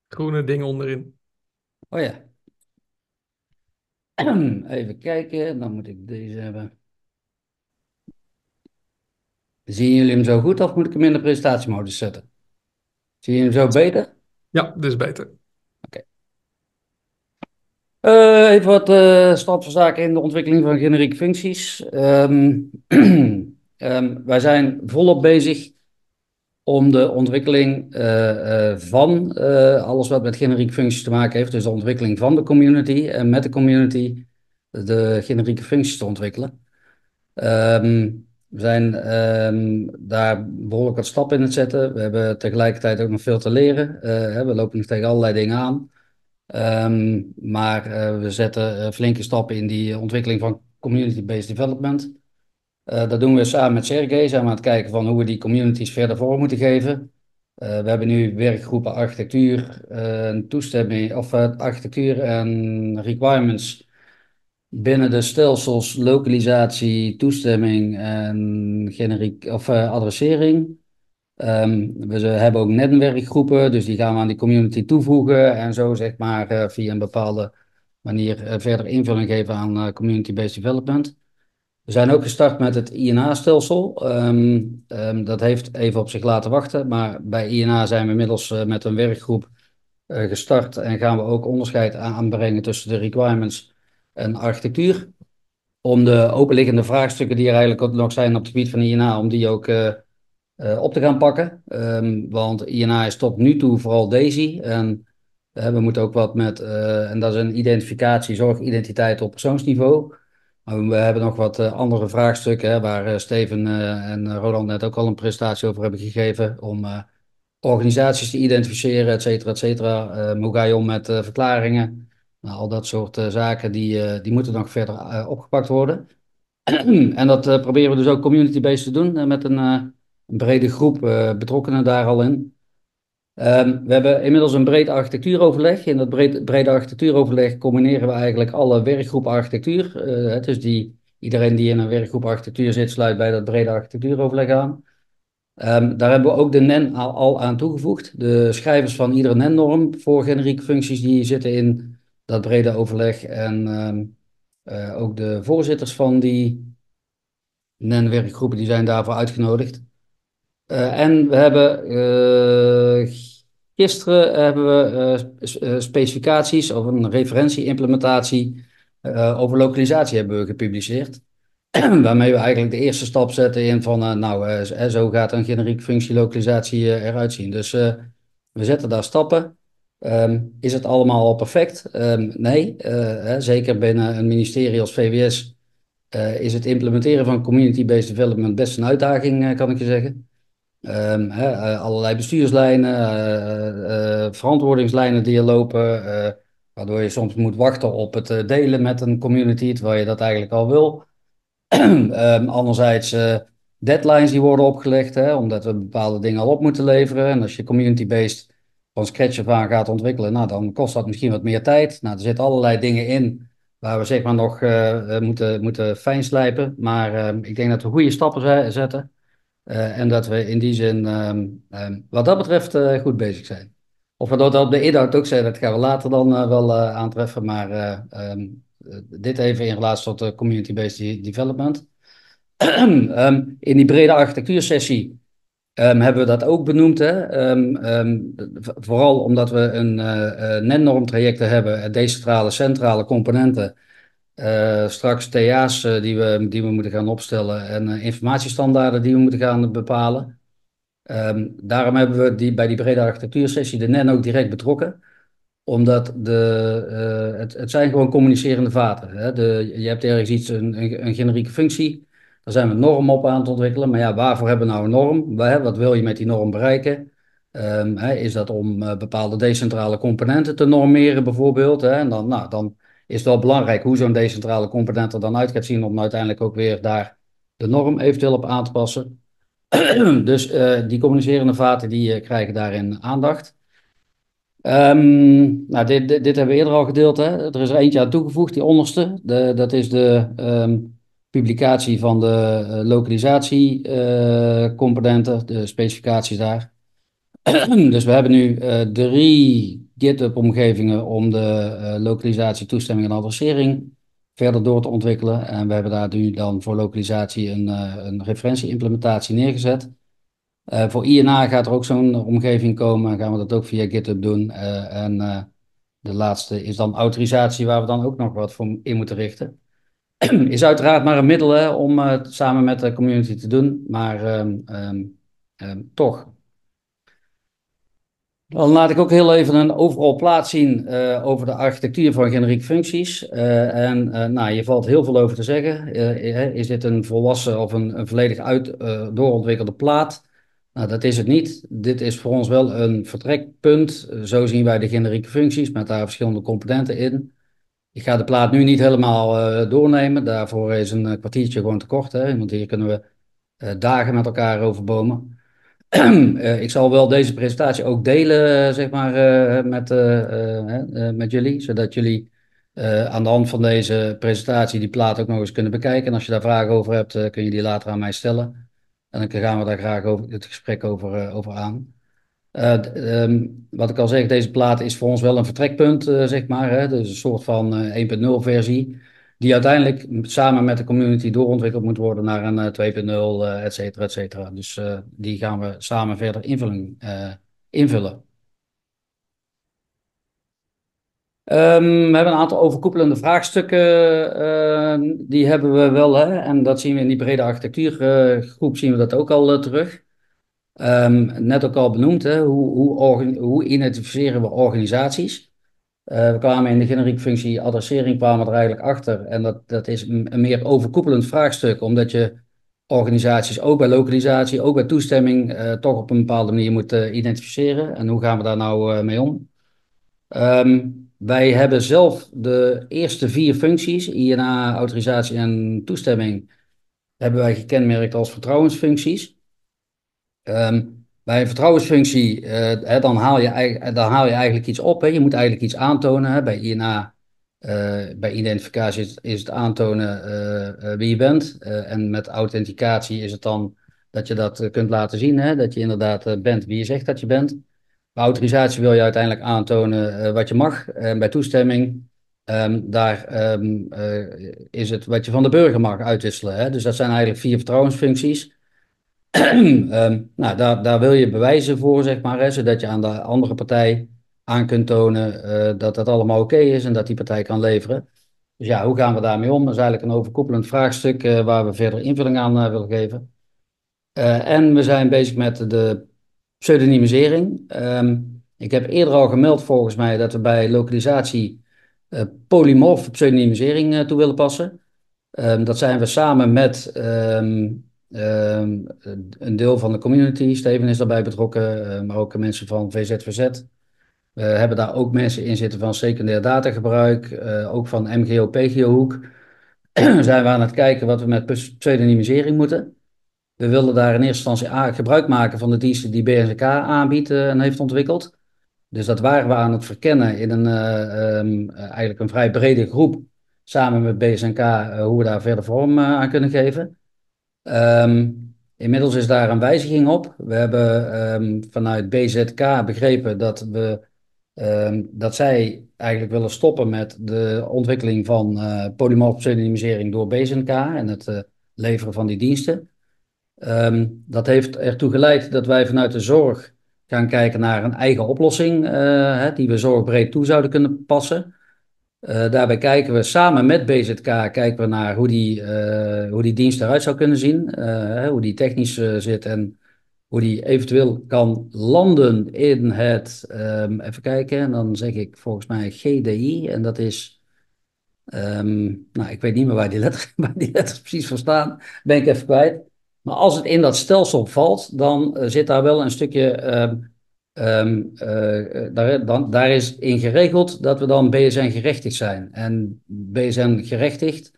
S1: Groene ding onderin.
S7: Oh ja. Even kijken, dan moet ik deze hebben. Zien jullie hem zo goed of moet ik hem in de presentatiemodus zetten? Zie je hem zo beter?
S1: Ja, dit is beter.
S7: Eh, even wat eh stand van zaken in de ontwikkeling van generieke functies. Ehm, ehm, wij zijn volop bezig om de ontwikkeling eh, van alles wat met generieke functies te maken heeft, dus de ontwikkeling van de community en met de community de generieke functies te ontwikkelen. Ehm, we zijn daar behoorlijk wat stappen in het zetten. We hebben tegelijkertijd ook nog veel te leren. We lopen nog tegen allerlei dingen aan. Ehm, maar eh, we zetten eh, flinke stappen in die ontwikkeling van community-based development. Eh, dat doen we samen met Sergey. Zijn aan het kijken van hoe we die communities verder vorm moeten geven. We hebben nu werkgroepen architectuur, toestemming, of architectuur en requirements binnen de stelsels lokalisatie, toestemming en generiek, of, adressering. Ehm, we hebben ook netwerkgroepen, dus die gaan we aan die community toevoegen en zo zeg maar eh, via een bepaalde manier eh, verder invulling geven aan eh, community-based development. We zijn ook gestart met het INA-stelsel. Ehm, ehm, dat heeft even op zich laten wachten, maar bij INA zijn we inmiddels met een werkgroep gestart en gaan we ook onderscheid aan- aanbrengen tussen de requirements en architectuur. Om de openliggende vraagstukken die er eigenlijk nog zijn op het gebied van INA, om die ook eh, op te gaan pakken. Ehm, want INA is tot nu toe vooral DAISY. En eh, we moeten ook wat met, eh, en dat is een identificatie, zorgidentiteit op persoonsniveau. Maar we hebben nog wat andere vraagstukken, waar Steven en Roland net ook al een presentatie over hebben gegeven. Om organisaties te identificeren, et cetera, et cetera. Ehm, hoe ga je om met verklaringen? Nou, al dat soort zaken, die, die moeten nog verder opgepakt worden. En dat proberen we dus ook community-based te doen, met een, een brede groep eh, betrokkenen daar al in. Ehm, we hebben inmiddels een breed architectuuroverleg. In dat breed, brede architectuuroverleg combineren we eigenlijk alle werkgroepen architectuur. Uh, dus die, iedereen die in een werkgroep architectuur zit, sluit bij dat brede architectuuroverleg aan. Um, daar hebben we ook de NEN al, aan toegevoegd. De schrijvers van iedere NEN-norm voor generieke functies die zitten in dat brede overleg. En um, uh, ook de voorzitters van die NEN-werkgroepen die zijn daarvoor uitgenodigd. Uh, en we hebben uh, gisteren hebben we specificaties of een referentie-implementatie over localisatie hebben we gepubliceerd. Waarmee we eigenlijk de eerste stap zetten in van, nou, zo gaat een generiek functielokalisatie uh, eruit zien. Dus we zetten daar stappen. Um, is het allemaal al perfect? Um, nee, hè, zeker binnen een ministerie als VWS is het implementeren van community-based development best een uitdaging, kan ik je zeggen. Um, allerlei bestuurslijnen, verantwoordingslijnen die er lopen, waardoor je soms moet wachten op het delen met een community, terwijl je dat eigenlijk al wil. um, anderzijds deadlines die worden opgelegd, hè, omdat we bepaalde dingen al op moeten leveren. En als je community-based van scratch af aan gaat ontwikkelen, nou, dan kost dat misschien wat meer tijd. Nou, er zitten allerlei dingen in waar we zeg maar nog moeten, moeten fijnslijpen. Maar uh, ik denk dat we goede stappen zetten. Uh, en dat we in die zin, um, um, wat dat betreft, goed bezig zijn. Of we dat op de inhoud ook zijn, dat gaan we later dan wel aantreffen. Maar um, eh, dit even in relatie tot de community-based development. in die brede architectuursessie hebben we dat ook benoemd. Hè? Vooral omdat we een NEN-norm trajecten hebben, decentrale, centrale componenten. Uh, straks TA's uh, die, we, die we moeten gaan opstellen en informatiestandaarden die we moeten gaan bepalen. daarom hebben we die, bij die brede architectuursessie de NEN ook direct betrokken omdat de, het, het zijn gewoon communicerende vaten. Hè? De, je hebt ergens iets, een, een, generieke functie. Daar zijn we een norm op aan het ontwikkelen. Maar ja, waarvoor hebben we nou een norm? Wat wil je met die norm bereiken? Um, hè, is dat om bepaalde decentrale componenten te normeren bijvoorbeeld? Hè? En dan, nou, dan is het wel belangrijk hoe zo'n decentrale component er dan uit gaat zien... om uiteindelijk ook weer daar de norm eventueel op aan te passen. dus uh, die communicerende vaten die krijgen daarin aandacht. Um, nou, dit, dit, hebben we eerder al gedeeld. Hè? Er is er eentje aan toegevoegd, die onderste. De, dat is de um, publicatie van de uh, localisatiecomponenten, uh, de specificaties daar. dus we hebben nu drie GitHub-omgevingen om de uh, localisatie, toestemming en adressering verder door te ontwikkelen. En we hebben daar nu dan voor localisatie een, een referentie-implementatie neergezet. Uh, voor INA gaat er ook zo'n omgeving komen. Gaan we dat ook via GitHub doen. Uh, en uh, de laatste is dan autorisatie, waar we dan ook nog wat voor in moeten richten. is uiteraard maar een middel om het samen met de community te doen. Maar um, um, um, toch. Dan laat ik ook heel even een overal plaats zien over de architectuur van generiek functies. en nou, je valt heel veel over te zeggen. is dit een volwassen of een, een volledig uit, doorontwikkelde plaat? Nou, dat is het niet. Dit is voor ons wel een vertrekpunt. Zo zien wij de generieke functies met daar verschillende componenten in. Ik ga de plaat nu niet helemaal doornemen. Daarvoor is een kwartiertje gewoon te kort. Hè? Want hier kunnen we dagen met elkaar overbomen. ik zal wel deze presentatie ook delen, zeg maar, met, met jullie. Zodat jullie aan de hand van deze presentatie die plaat ook nog eens kunnen bekijken. En als je daar vragen over hebt, kun je die later aan mij stellen. En dan gaan we daar graag over, het gesprek over, over aan. Um, wat ik al zeg, deze plaat is voor ons wel een vertrekpunt, zeg maar. Hè? Dus een soort van 1.0 versie, die uiteindelijk samen met de community doorontwikkeld moet worden naar een 2.0, et cetera, et cetera. Dus die gaan we samen verder invullen. Um, we hebben een aantal overkoepelende vraagstukken, uh, die hebben we wel, hè? en dat zien we in die brede architectuurgroep, zien we dat ook al terug. Um, net ook al benoemd, hè? Hoe, hoe, hoe identificeren we organisaties? We kwamen in de generieke functie adressering kwamen er eigenlijk achter, en dat, dat is een, meer overkoepelend vraagstuk, omdat je organisaties ook bij localisatie, ook bij toestemming, toch op een bepaalde manier moet identificeren. En hoe gaan we daar nou mee om? Um, wij hebben zelf de eerste vier functies, INA, autorisatie en toestemming, hebben wij gekenmerkt als vertrouwensfuncties. Um, Bij een vertrouwensfunctie, eh, dan, haal je, dan haal je eigenlijk iets op. Hè. Je moet eigenlijk iets aantonen. Hè. Bij INA, eh, bij identificatie is, het aantonen eh, wie je bent. En met authenticatie is het dan dat je dat kunt laten zien. Hè. Dat je inderdaad bent wie je zegt dat je bent. Bij autorisatie wil je uiteindelijk aantonen wat je mag. En bij toestemming, ehm, daar ehm, eh, is het wat je van de burger mag uitwisselen. Hè. Dus dat zijn eigenlijk vier vertrouwensfuncties. Ehm, nou, daar, daar wil je bewijzen voor, zeg maar, zodat je aan de andere partij aan kunt tonen eh, dat dat allemaal oké is en dat die partij kan leveren. Dus ja, hoe gaan we daarmee om? Dat is eigenlijk een overkoepelend vraagstuk eh, waar we verder invulling aan eh, willen geven. En we zijn bezig met de pseudonymisering. Ehm, ik heb eerder al gemeld volgens mij dat we bij lokalisatie polymorfe pseudonymisering toe willen passen. Ehm, dat zijn we samen met ehm, een deel van de community. Steven is daarbij betrokken, eh, maar ook mensen van VZVZ. We hebben daar ook mensen in zitten van secundair datagebruik, eh, ook van MGO, PGO-hoek. zijn we aan het kijken wat we met pse- pseudonymisering moeten. We willen daar in eerste instantie gebruik maken van de diensten die BNZK aanbiedt eh, en heeft ontwikkeld. Dus dat waren we aan het verkennen in een, eh, ehm, eh, eigenlijk een vrij brede groep, samen met BSNK, hoe we daar verder vorm aan kunnen geven. Ehm, inmiddels is daar een wijziging op. We hebben ehm, vanuit BZK begrepen dat, we, ehm, dat zij eigenlijk willen stoppen met de ontwikkeling van eh polymorfe pseudonymisering door BZK en het eh, leveren van die diensten. Dat heeft ertoe geleid dat wij vanuit de zorg gaan kijken naar een eigen oplossing, eh, die we zorgbreed toe zouden kunnen passen. Eh, daarbij kijken we samen met BZK kijken we naar hoe die, eh, hoe die dienst eruit zou kunnen zien, eh, hoe die technisch zit en hoe die eventueel kan landen in het, ehm, even kijken, en dan zeg ik volgens mij GDI en dat is, ehm, nou ik weet niet meer waar die, letter, waar die letters precies voor staan, ben ik even kwijt. Maar als het in dat stelsel valt, dan zit daar wel een stukje ehm, Ehm, eh, daar, dan, daar is in geregeld dat we dan BSN gerechtigd zijn. En BSN gerechtigd,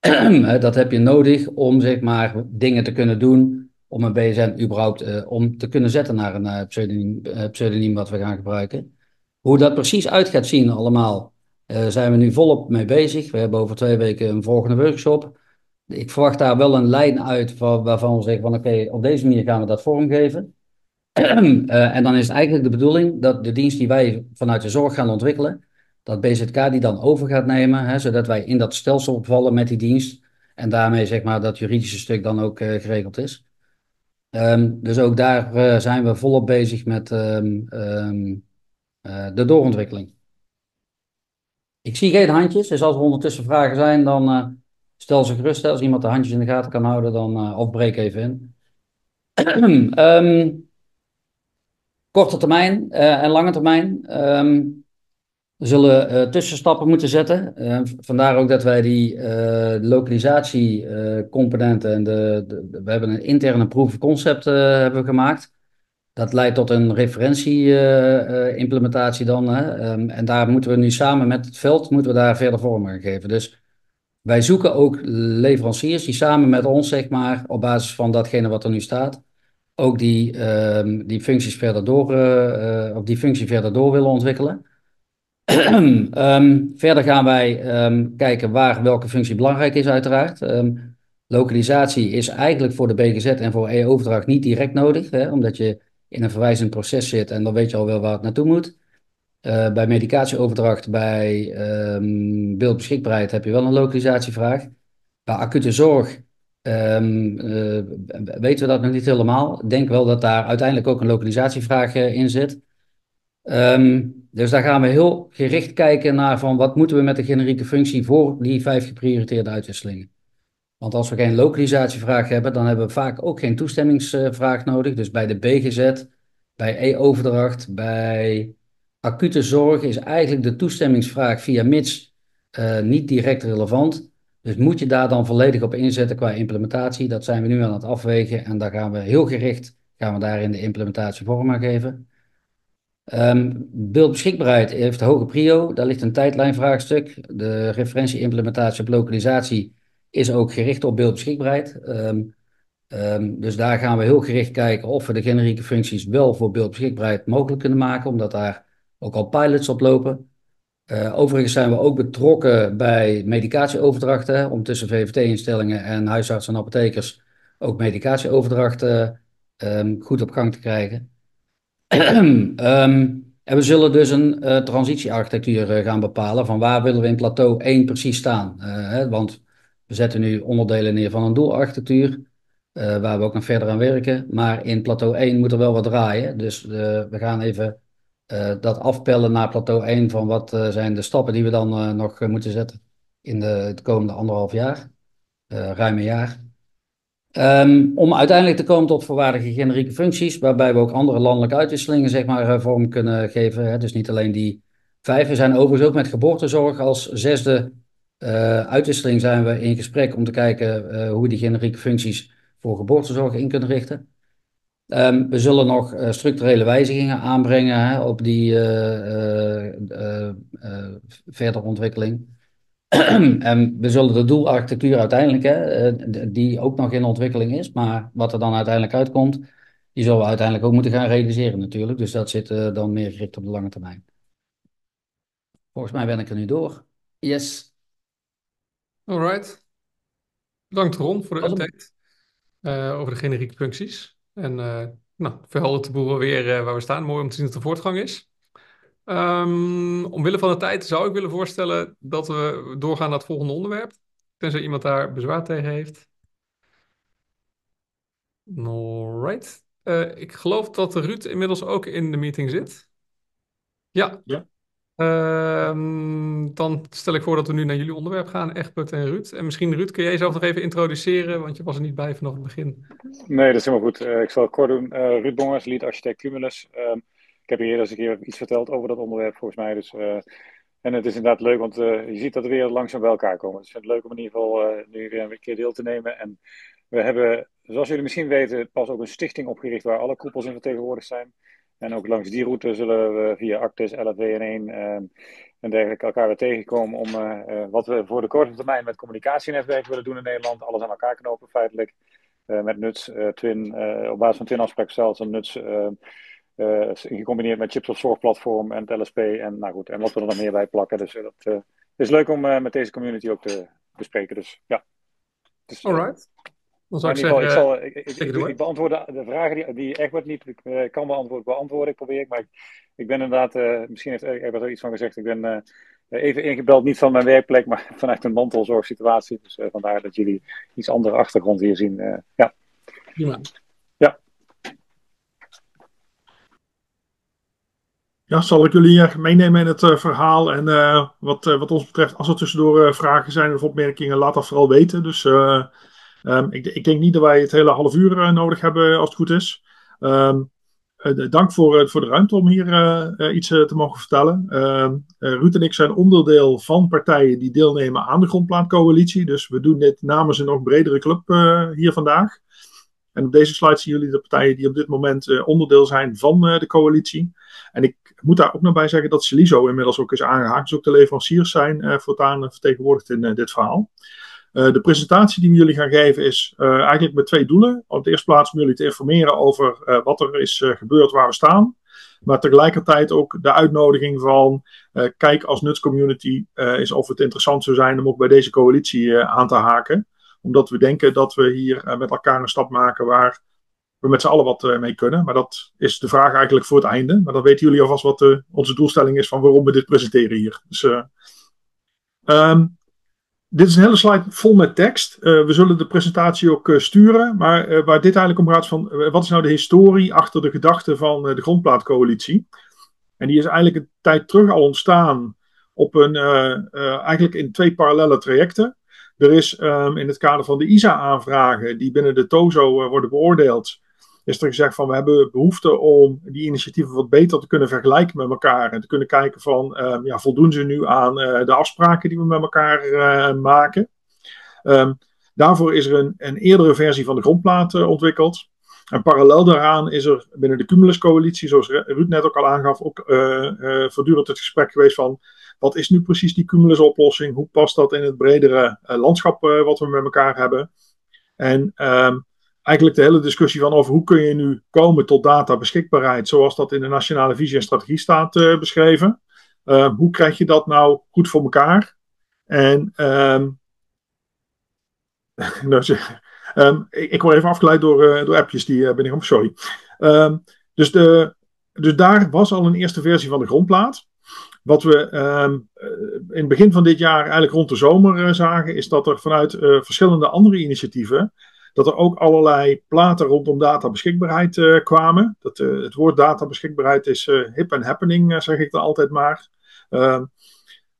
S7: dat heb je nodig om zeg maar dingen te kunnen doen, om een BSN überhaupt eh, om te kunnen zetten naar een eh, pseudoniem, pseudoniem wat we gaan gebruiken. Hoe dat precies uit gaat zien allemaal, zijn we nu volop mee bezig. We hebben over twee weken een volgende workshop. Ik verwacht daar wel een lijn uit van, waarvan we zeggen van oké, op deze manier gaan we dat vormgeven. Eh, en dan is het eigenlijk de bedoeling dat de dienst die wij vanuit de zorg gaan ontwikkelen, dat BZK die dan over gaat nemen, hè, zodat wij in dat stelsel vallen met die dienst en daarmee zeg maar dat juridische stuk dan ook eh, geregeld is. Ehm, dus ook daar eh, zijn we volop bezig met ehm, ehm, eh, de doorontwikkeling. Ik zie geen handjes, dus als er ondertussen vragen zijn, dan stel ze gerust. Als iemand de handjes in de gaten kan houden, dan of breek even in. Ehm, korte termijn eh, en lange termijn. Ehm, we zullen eh, tussenstappen moeten zetten. Eh, v- vandaar ook dat wij die eh localisatiecomponenten en de, we hebben een interne proof of concept hebben gemaakt. Dat leidt tot een referentie-implementatie dan. Hè? Ehm, en daar moeten we nu samen met het veld moeten we daar verder vorm aan geven. Dus wij zoeken ook leveranciers die samen met ons, zeg maar, op basis van datgene wat er nu staat, ook die, ehm, die functies verder door, of die functie verder door willen ontwikkelen. Ehm, verder gaan wij ehm, kijken waar welke functie belangrijk is, uiteraard. Ehm, localisatie is eigenlijk voor de BGZ en voor e-overdracht niet direct nodig, hè, omdat je in een verwijzend proces zit en dan weet je al wel waar het naartoe moet. Eh, bij medicatieoverdracht, bij beeldbeschikbaarheid heb je wel een lokalisatievraag. Bij acute zorg ehm, eh, weten we dat nog niet helemaal. Denk wel dat daar uiteindelijk ook een lokalisatievraag eh, in zit. Ehm, dus daar gaan we heel gericht kijken naar van wat moeten we met de generieke functie voor die vijf geprioriteerde uitwisselingen. Want als we geen lokalisatievraag hebben, dan hebben we vaak ook geen toestemmingsvraag nodig. Dus bij de BGZ, bij e-overdracht, bij acute zorg is eigenlijk de toestemmingsvraag via MITS eh, niet direct relevant. Dus moet je daar dan volledig op inzetten qua implementatie? Dat zijn we nu aan het afwegen en daar gaan we heel gericht gaan we daar in de implementatie vorm aan geven. Ehm, beeldbeschikbaarheid heeft hoge prio. Daar ligt een tijdlijnvraagstuk. De referentie implementatie op lokalisatie is ook gericht op beeldbeschikbaarheid. Ehm, Ehm, dus daar gaan we heel gericht kijken of we de generieke functies wel voor beeldbeschikbaarheid mogelijk kunnen maken, omdat daar ook al pilots op lopen. Uh, overigens zijn we ook betrokken bij medicatieoverdrachten om tussen VVT-instellingen en huisartsen en apothekers ook medicatieoverdrachten um, goed op gang te krijgen. um, en we zullen dus een uh, transitiearchitectuur uh, gaan bepalen van waar willen we in plateau 1 precies staan. Hè, want we zetten nu onderdelen neer van een doelarchitectuur. Waar we ook nog verder aan werken. Maar in plateau 1 moet er wel wat draaien. Dus we gaan even dat afpellen naar plateau 1 van wat zijn de stappen die we dan nog moeten zetten in de, het komende anderhalf jaar, ruim een jaar. Um, om uiteindelijk te komen tot volwaardige generieke functies, waarbij we ook andere landelijke uitwisselingen zeg maar, vorm kunnen geven. Hè. Dus niet alleen die vijf. We zijn overigens ook met geboortezorg als zesde uitwisseling zijn we in gesprek om te kijken hoe we die generieke functies voor geboortezorg in kunnen richten. Um, we zullen nog uh, structurele wijzigingen aanbrengen hè, op die uh, verdere ontwikkeling. en we zullen de doelarchitectuur uiteindelijk, hè, die ook nog in ontwikkeling is, maar wat er dan uiteindelijk uitkomt, die zullen we uiteindelijk ook moeten gaan realiseren natuurlijk. Dus dat zit dan meer gericht op de lange termijn. Volgens mij ben ik er nu door. Yes.
S1: Alright. Bedankt Ron voor de update uh, over de generieke functies. En uh, nou, verheldert de boeren weer uh, waar we staan. Mooi om te zien dat er voortgang is. Um, omwille van de tijd zou ik willen voorstellen dat we doorgaan naar het volgende onderwerp. Tenzij iemand daar bezwaar tegen heeft. Alright. ik geloof dat Ruud inmiddels ook in de meeting zit. Ja.
S3: Ja.
S1: Uh, dan stel ik voor dat we nu naar jullie onderwerp gaan, Egbert en Ruud. En misschien Ruud, kun jij jezelf nog even introduceren, want je was er niet bij vanaf het begin.
S15: Nee, dat is helemaal goed. Uh, ik zal het kort doen. Uh, Ruud Bongers, lead architect Cumulus. Uh, ik heb hier eens een keer iets verteld over dat onderwerp, volgens mij. Dus, eh, en het is inderdaad leuk, want je ziet dat we weer langzaam bij elkaar komen. Dus ik vind het leuk om in ieder geval nu weer een keer deel te nemen. En we hebben, zoals jullie misschien weten, pas ook een stichting opgericht waar alle koepels in vertegenwoordigd zijn. En ook langs die route zullen we via Actus, LFW1 uh, en dergelijke elkaar weer tegenkomen om uh, wat we voor de korte termijn met communicatienetwerken willen doen in Nederland. Alles aan elkaar knopen feitelijk. Uh, met NUTS, Twin, op basis van Twin afspraak zelfs een NUTS gecombineerd met Chips of Zorgplatform en het LSP en, nou goed, en wat we er dan meer bij plakken. Dus dat is leuk om met deze community ook te bespreken. Dus ja. Dus,
S1: Alright.
S15: Dan zou ik, zeggen, ik, zal, ik, ik, ik, ik beantwoord de, vragen die, die Egbert niet uh, kan beantwoorden, beantwoorden. Ik probeer ik. Maar ik, ben inderdaad, uh, misschien heeft Egbert er iets van gezegd. Ik ben uh, even ingebeld, niet van mijn werkplek, maar vanuit een mantelzorgsituatie. Dus vandaar dat jullie iets andere achtergrond hier zien. ja.
S1: Prima.
S15: Ja.
S3: Ja, zal ik jullie meenemen in het verhaal. En wat, wat ons betreft, als er tussendoor vragen zijn of opmerkingen, laat dat vooral weten. Dus Um, ik, ik, denk niet dat wij het hele half uur uh, nodig hebben als het goed is. Um, uh, dank voor, voor de ruimte om hier iets te mogen vertellen. Ehm, Ruud en ik zijn onderdeel van partijen die deelnemen aan de Grondplaatcoalitie. Dus we doen dit namens een nog bredere club hier vandaag. En op deze slide zien jullie de partijen die op dit moment onderdeel zijn van de coalitie. En ik moet daar ook nog bij zeggen dat Celiso inmiddels ook is aangehaakt. Dus ook de leveranciers zijn voortaan vertegenwoordigd in dit verhaal. Uh, de presentatie die we jullie gaan geven is uh, eigenlijk met twee doelen. Op de eerste plaats om jullie te informeren over uh, wat er is gebeurd waar we staan. Maar tegelijkertijd ook de uitnodiging van kijk als nutscommunity is of het interessant zou zijn om ook bij deze coalitie aan te haken. Omdat we denken dat we hier met elkaar een stap maken waar we met z'n allen wat mee kunnen. Maar dat is de vraag eigenlijk voor het einde. Maar dan weten jullie alvast wat onze doelstelling is van waarom we dit presenteren hier. Dus, um, dit is een hele slide vol met tekst. Uh, we zullen de presentatie ook uh, sturen. Maar uh, waar dit eigenlijk om gaat van wat is nou de historie achter de gedachte van de grondplaatcoalitie? En die is eigenlijk een tijd terug al ontstaan op een, eigenlijk in twee parallele trajecten. Er is um, in het kader van de ISA-aanvragen die binnen de TOZO worden beoordeeld, is er gezegd van we hebben behoefte om die initiatieven wat beter te kunnen vergelijken met elkaar. En te kunnen kijken van um, ja, voldoen ze nu aan uh, de afspraken die we met elkaar uh, maken. Um, daarvoor is er een, een, eerdere versie van de grondplaat uh, ontwikkeld. En parallel daaraan is er binnen de Cumulus-coalitie, zoals Ruud net ook al aangaf, ook voortdurend het gesprek geweest van wat is nu precies die Cumulus-oplossing? Hoe past dat in het bredere landschap wat we met elkaar hebben? En um, eigenlijk de hele discussie van over hoe kun je nu komen tot databeschikbaarheid, zoals dat in de Nationale Visie en Strategie staat uh, beschreven. Uh, hoe krijg je dat nou goed voor elkaar? En um, um, ik, ik word even afgeleid door, uh, door appjes die uh, binnenkomen, sorry. Um, dus, de, dus daar was al een eerste versie van de grondplaat. Wat we um, in het begin van dit jaar, eigenlijk rond de zomer, zagen, is dat er vanuit verschillende andere initiatieven dat er ook allerlei platen rondom databeschikbaarheid uh, kwamen. Dat, uh, het woord databeschikbaarheid is uh, hip en happening, zeg ik dan altijd maar. Ehm,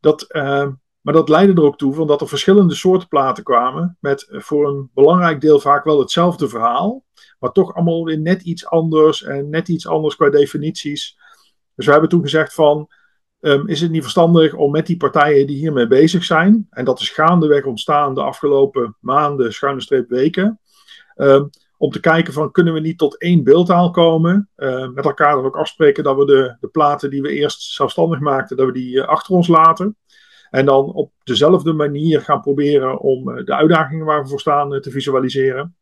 S3: dat, ehm, maar dat leidde er ook toe van dat er verschillende soorten platen kwamen. Met voor een belangrijk deel vaak wel hetzelfde verhaal. Maar toch allemaal weer net iets anders en net iets anders qua definities. Dus we hebben toen gezegd van. Um, is het niet verstandig om met die partijen die hiermee bezig zijn, en dat is gaandeweg ontstaan de afgelopen maanden, schuine streep weken, om te kijken van kunnen we niet tot één beeldtaal komen, uh, met elkaar ook afspreken dat we de, de platen die we eerst zelfstandig maakten, dat we die uh, achter ons laten. En dan op dezelfde manier gaan proberen om uh, de uitdagingen waar we voor staan te visualiseren.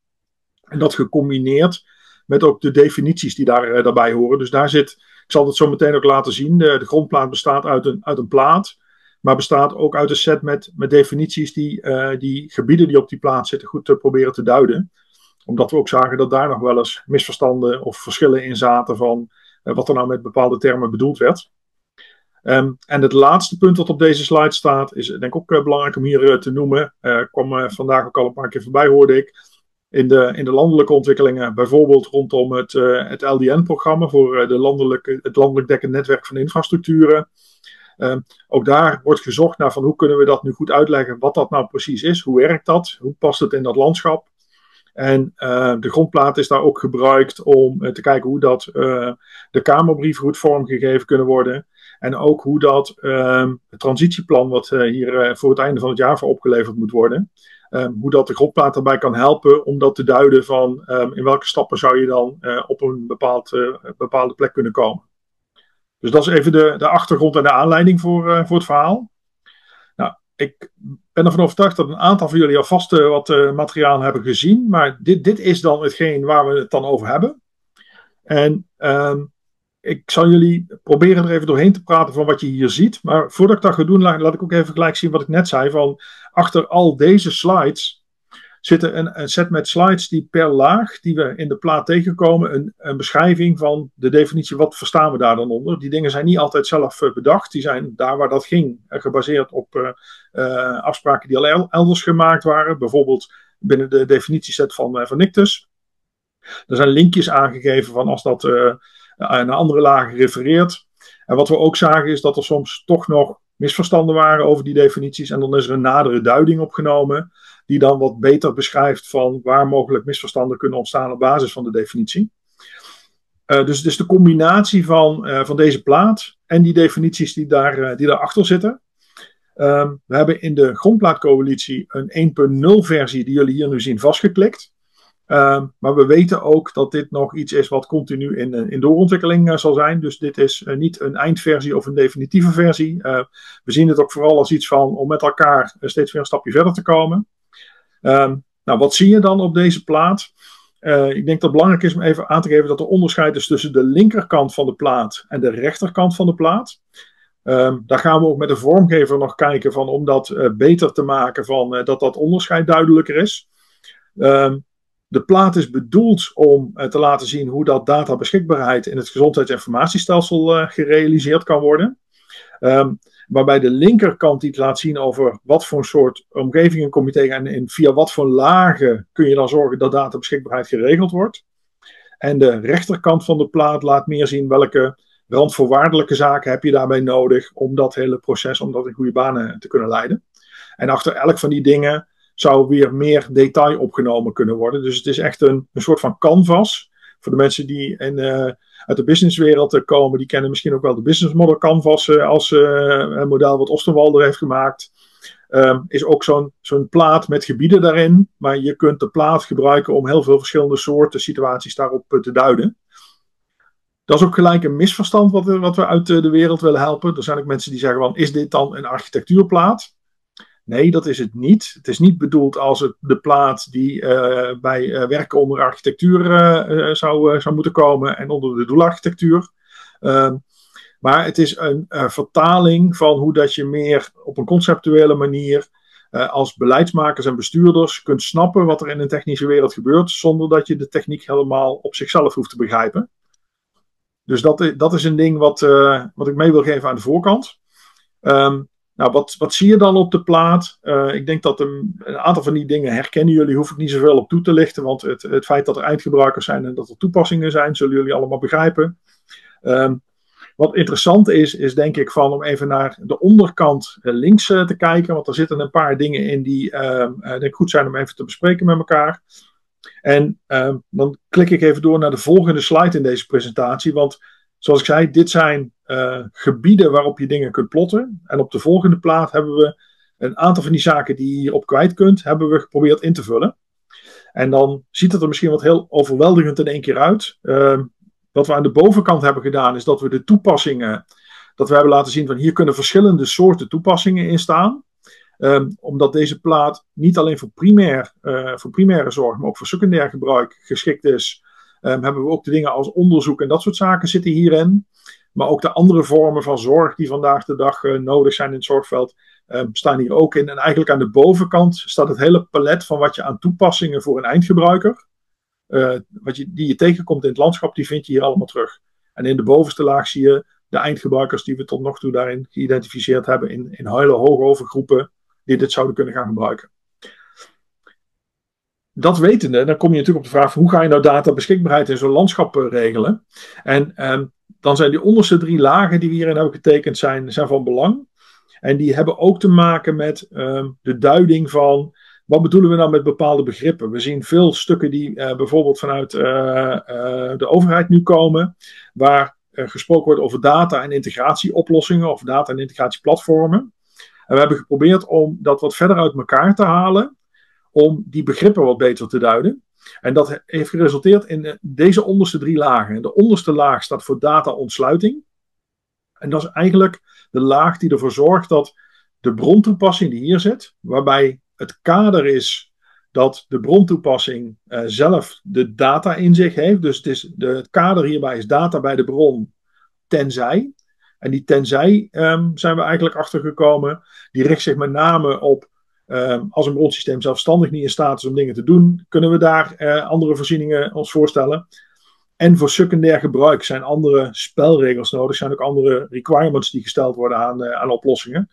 S3: En dat gecombineerd met ook de definities die daar, daarbij horen. Dus daar zit ik zal het zo meteen ook laten zien. De, de grondplaat bestaat uit een, uit een plaat, maar bestaat ook uit een set met, met definities die die gebieden die op die plaat zitten goed te proberen te duiden. Omdat we ook zagen dat daar nog wel eens misverstanden of verschillen in zaten van uh, wat er nou met bepaalde termen bedoeld werd. Um, en het laatste punt dat op deze slide staat, is denk ik ook uh, belangrijk om hier te noemen. kwam vandaag ook al een paar keer voorbij, hoorde ik in de, in de landelijke ontwikkelingen, bijvoorbeeld rondom het, uh, het LDN-programma voor uh, de landelijke, het landelijk dekkend netwerk van infrastructuren. Uh, ook daar wordt gezocht naar van hoe kunnen we dat nu goed uitleggen, wat dat nou precies is, hoe werkt dat, hoe past het in dat landschap. En de grondplaat is daar ook gebruikt om te kijken hoe dat de Kamerbrieven goed vormgegeven kunnen worden. En ook hoe dat ehm, het transitieplan, wat hier voor het einde van het jaar voor opgeleverd moet worden, Um, hoe dat de grondplaat erbij kan helpen om dat te duiden van um, in welke stappen zou je dan op een bepaald, bepaalde plek kunnen komen. Dus dat is even de, de achtergrond en de aanleiding voor, voor het verhaal. Nou, ik ben ervan overtuigd dat een aantal van jullie alvast wat materiaal hebben gezien, maar dit, dit is dan hetgeen waar we het dan over hebben. En um, ik zal jullie proberen er even doorheen te praten van wat je hier ziet. Maar voordat ik dat ga doen, laat ik ook even gelijk zien wat ik net zei. Van achter al deze slides zitten een, een, set met slides die per laag, die we in de plaat tegenkomen, een, een, beschrijving van de definitie, wat verstaan we daar dan onder. Die dingen zijn niet altijd zelf uh, bedacht, die zijn daar waar dat ging uh, gebaseerd op uh, afspraken die al elders gemaakt waren, bijvoorbeeld binnen de definitieset van, van Nictus. Er zijn linkjes aangegeven van als dat naar andere lagen refereert. En wat we ook zagen is dat er soms toch nog misverstanden waren over die definities. En dan is er een nadere duiding opgenomen, die dan wat beter beschrijft van waar mogelijk misverstanden kunnen ontstaan op basis van de definitie. Uh, dus, dus de combinatie van, uh, van deze plaat en die definities die, daar, uh, die daarachter zitten. Um, we hebben in de grondplaatcoalitie een 1.0 versie die jullie hier nu zien vastgeklikt. Um, maar we weten ook dat dit nog iets is wat continu in, in doorontwikkeling uh, zal zijn. Dus dit is uh, niet een eindversie of een definitieve versie. Uh, we zien het ook vooral als iets van om met elkaar steeds weer een stapje verder te komen. Um, nou, wat zie je dan op deze plaat? ik denk dat het belangrijk is om even aan te geven dat er onderscheid is tussen de linkerkant van de plaat en de rechterkant van de plaat. Um, daar gaan we ook met de vormgever nog kijken van om dat beter te maken, van, dat dat onderscheid duidelijker is. Um, de plaat is bedoeld om uh, te laten zien hoe dat databeschikbaarheid in het gezondheidsinformatiestelsel uh, gerealiseerd kan worden. Um, waarbij de linkerkant iets laat zien over wat voor soort omgeving een comité en, en via wat voor lagen kun je dan zorgen dat databeschikbaarheid geregeld wordt. En de rechterkant van de plaat laat meer zien welke randvoorwaardelijke zaken heb je daarbij nodig om dat hele proces, om dat in goede banen te kunnen leiden. En achter elk van die dingen zou weer meer detail opgenomen kunnen worden. Dus het is echt een, een soort van canvas. Voor de mensen die in, uh, uit de businesswereld komen, die kennen misschien ook wel de business model canvas uh, als uh, model wat Osterwalder heeft gemaakt. Um, is ook zo'n zo'n plaat met gebieden daarin. Maar je kunt de plaat gebruiken om heel veel verschillende soorten situaties daarop te duiden. Dat is ook gelijk een misverstand wat we, wat we uit de wereld willen helpen. Er zijn ook mensen die zeggen van, is dit dan een architectuurplaat? Nee, dat is het niet. Het is niet bedoeld als het, de plaat die eh, bij eh, werken onder architectuur eh, zou, zou moeten komen en onder de doelarchitectuur. Ehm, maar het is een vertaling van hoe dat je meer op een conceptuele manier als beleidsmakers en bestuurders kunt snappen wat er in een technische wereld gebeurt, zonder dat je de techniek helemaal op zichzelf hoeft te begrijpen. Dus dat, dat is een ding wat, wat ik mee wil geven aan de voorkant. Um, nou, wat, wat zie je dan op de plaat? Uh, ik denk dat een, aantal van die dingen herkennen jullie, hoef ik niet zoveel op toe te lichten, want het, het feit dat er eindgebruikers zijn en dat er toepassingen zijn, zullen jullie allemaal begrijpen. Um, wat interessant is, is denk ik van om even naar de onderkant uh, links uh, te kijken, want er zitten een paar dingen in die uh, denk goed zijn om even te bespreken met elkaar. En ehm, dan klik ik even door naar de volgende slide in deze presentatie, want zoals ik zei, dit zijn uh, gebieden waarop je dingen kunt plotten. En op de volgende plaat hebben we een aantal van die zaken die je hierop kwijt kunt, hebben we geprobeerd in te vullen. En dan ziet het er misschien wat heel overweldigend in één keer uit. Uh, wat we aan de bovenkant hebben gedaan, is dat we de toepassingen, dat we hebben laten zien van hier kunnen verschillende soorten toepassingen in staan. Um, omdat deze plaat niet alleen voor, primair, uh, voor primaire zorg, maar ook voor secundair gebruik geschikt is, um, hebben we ook de dingen als onderzoek en dat soort zaken zitten hierin. Maar ook de andere vormen van zorg die vandaag de dag uh, nodig zijn in het zorgveld, um, staan hier ook in. En eigenlijk aan de bovenkant staat het hele palet van wat je aan toepassingen voor een eindgebruiker, uh, wat je, die je tegenkomt in het landschap, die vind je hier allemaal terug. En in de bovenste laag zie je de eindgebruikers die we tot nog toe daarin geïdentificeerd hebben in, in hele hoge groepen die dit zouden kunnen gaan gebruiken. Dat wetende, dan kom je natuurlijk op de vraag: hoe ga je nou data beschikbaarheid in zo'n landschap uh, regelen? En um, dan zijn die onderste drie lagen die we hierin hebben getekend, zijn, zijn van belang. En die hebben ook te maken met um, de duiding van wat bedoelen we nou met bepaalde begrippen. We zien veel stukken die uh, bijvoorbeeld vanuit uh, de overheid nu komen, waar gesproken wordt over data- en integratieoplossingen of data- en integratieplatformen. En we hebben geprobeerd om dat wat verder uit elkaar te halen, om die begrippen wat beter te duiden. En dat heeft geresulteerd in deze onderste drie lagen. De onderste laag staat voor data-ontsluiting. En dat is eigenlijk de laag die ervoor zorgt dat de brontoepassing die hier zit, waarbij het kader is dat de brontoepassing uh, zelf de data in zich heeft. Dus het, is de, het kader hierbij is data bij de bron, tenzij. En die tenzij um, zijn we eigenlijk achtergekomen. Die richt zich met name op uh, als een bronsysteem zelfstandig niet in staat is om dingen te doen, kunnen we daar uh, andere voorzieningen ons voorstellen. En voor secundair gebruik zijn andere spelregels nodig, zijn ook andere requirements die gesteld worden aan, uh, aan oplossingen.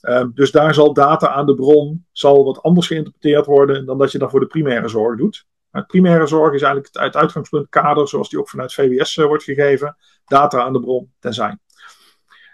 S3: Ehm, dus daar zal data aan de bron zal wat anders geïnterpreteerd worden dan dat je dat voor de primaire zorg doet. Maar primaire zorg is eigenlijk het, het uitgangspunt kader zoals die ook vanuit VWS wordt gegeven. Data aan de bron tenzij.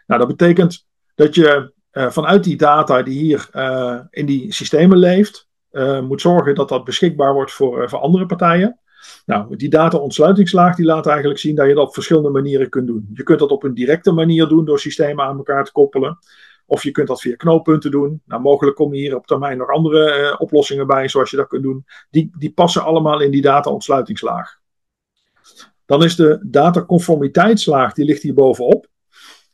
S3: Nou, dat betekent dat je uh, vanuit die data die hier uh, in die systemen leeft, uh, moet zorgen dat dat beschikbaar wordt voor, voor andere partijen. Nou, die data-ontsluitingslaag die laat eigenlijk zien dat je dat op verschillende manieren kunt doen. Je kunt dat op een directe manier doen door systemen aan elkaar te koppelen. Of je kunt dat via knooppunten doen. Nou, mogelijk komen hier op termijn nog andere oplossingen bij, zoals je dat kunt doen. Die, die passen allemaal in die data-ontsluitingslaag. Dan is de dataconformiteitslaag, die ligt hier bovenop.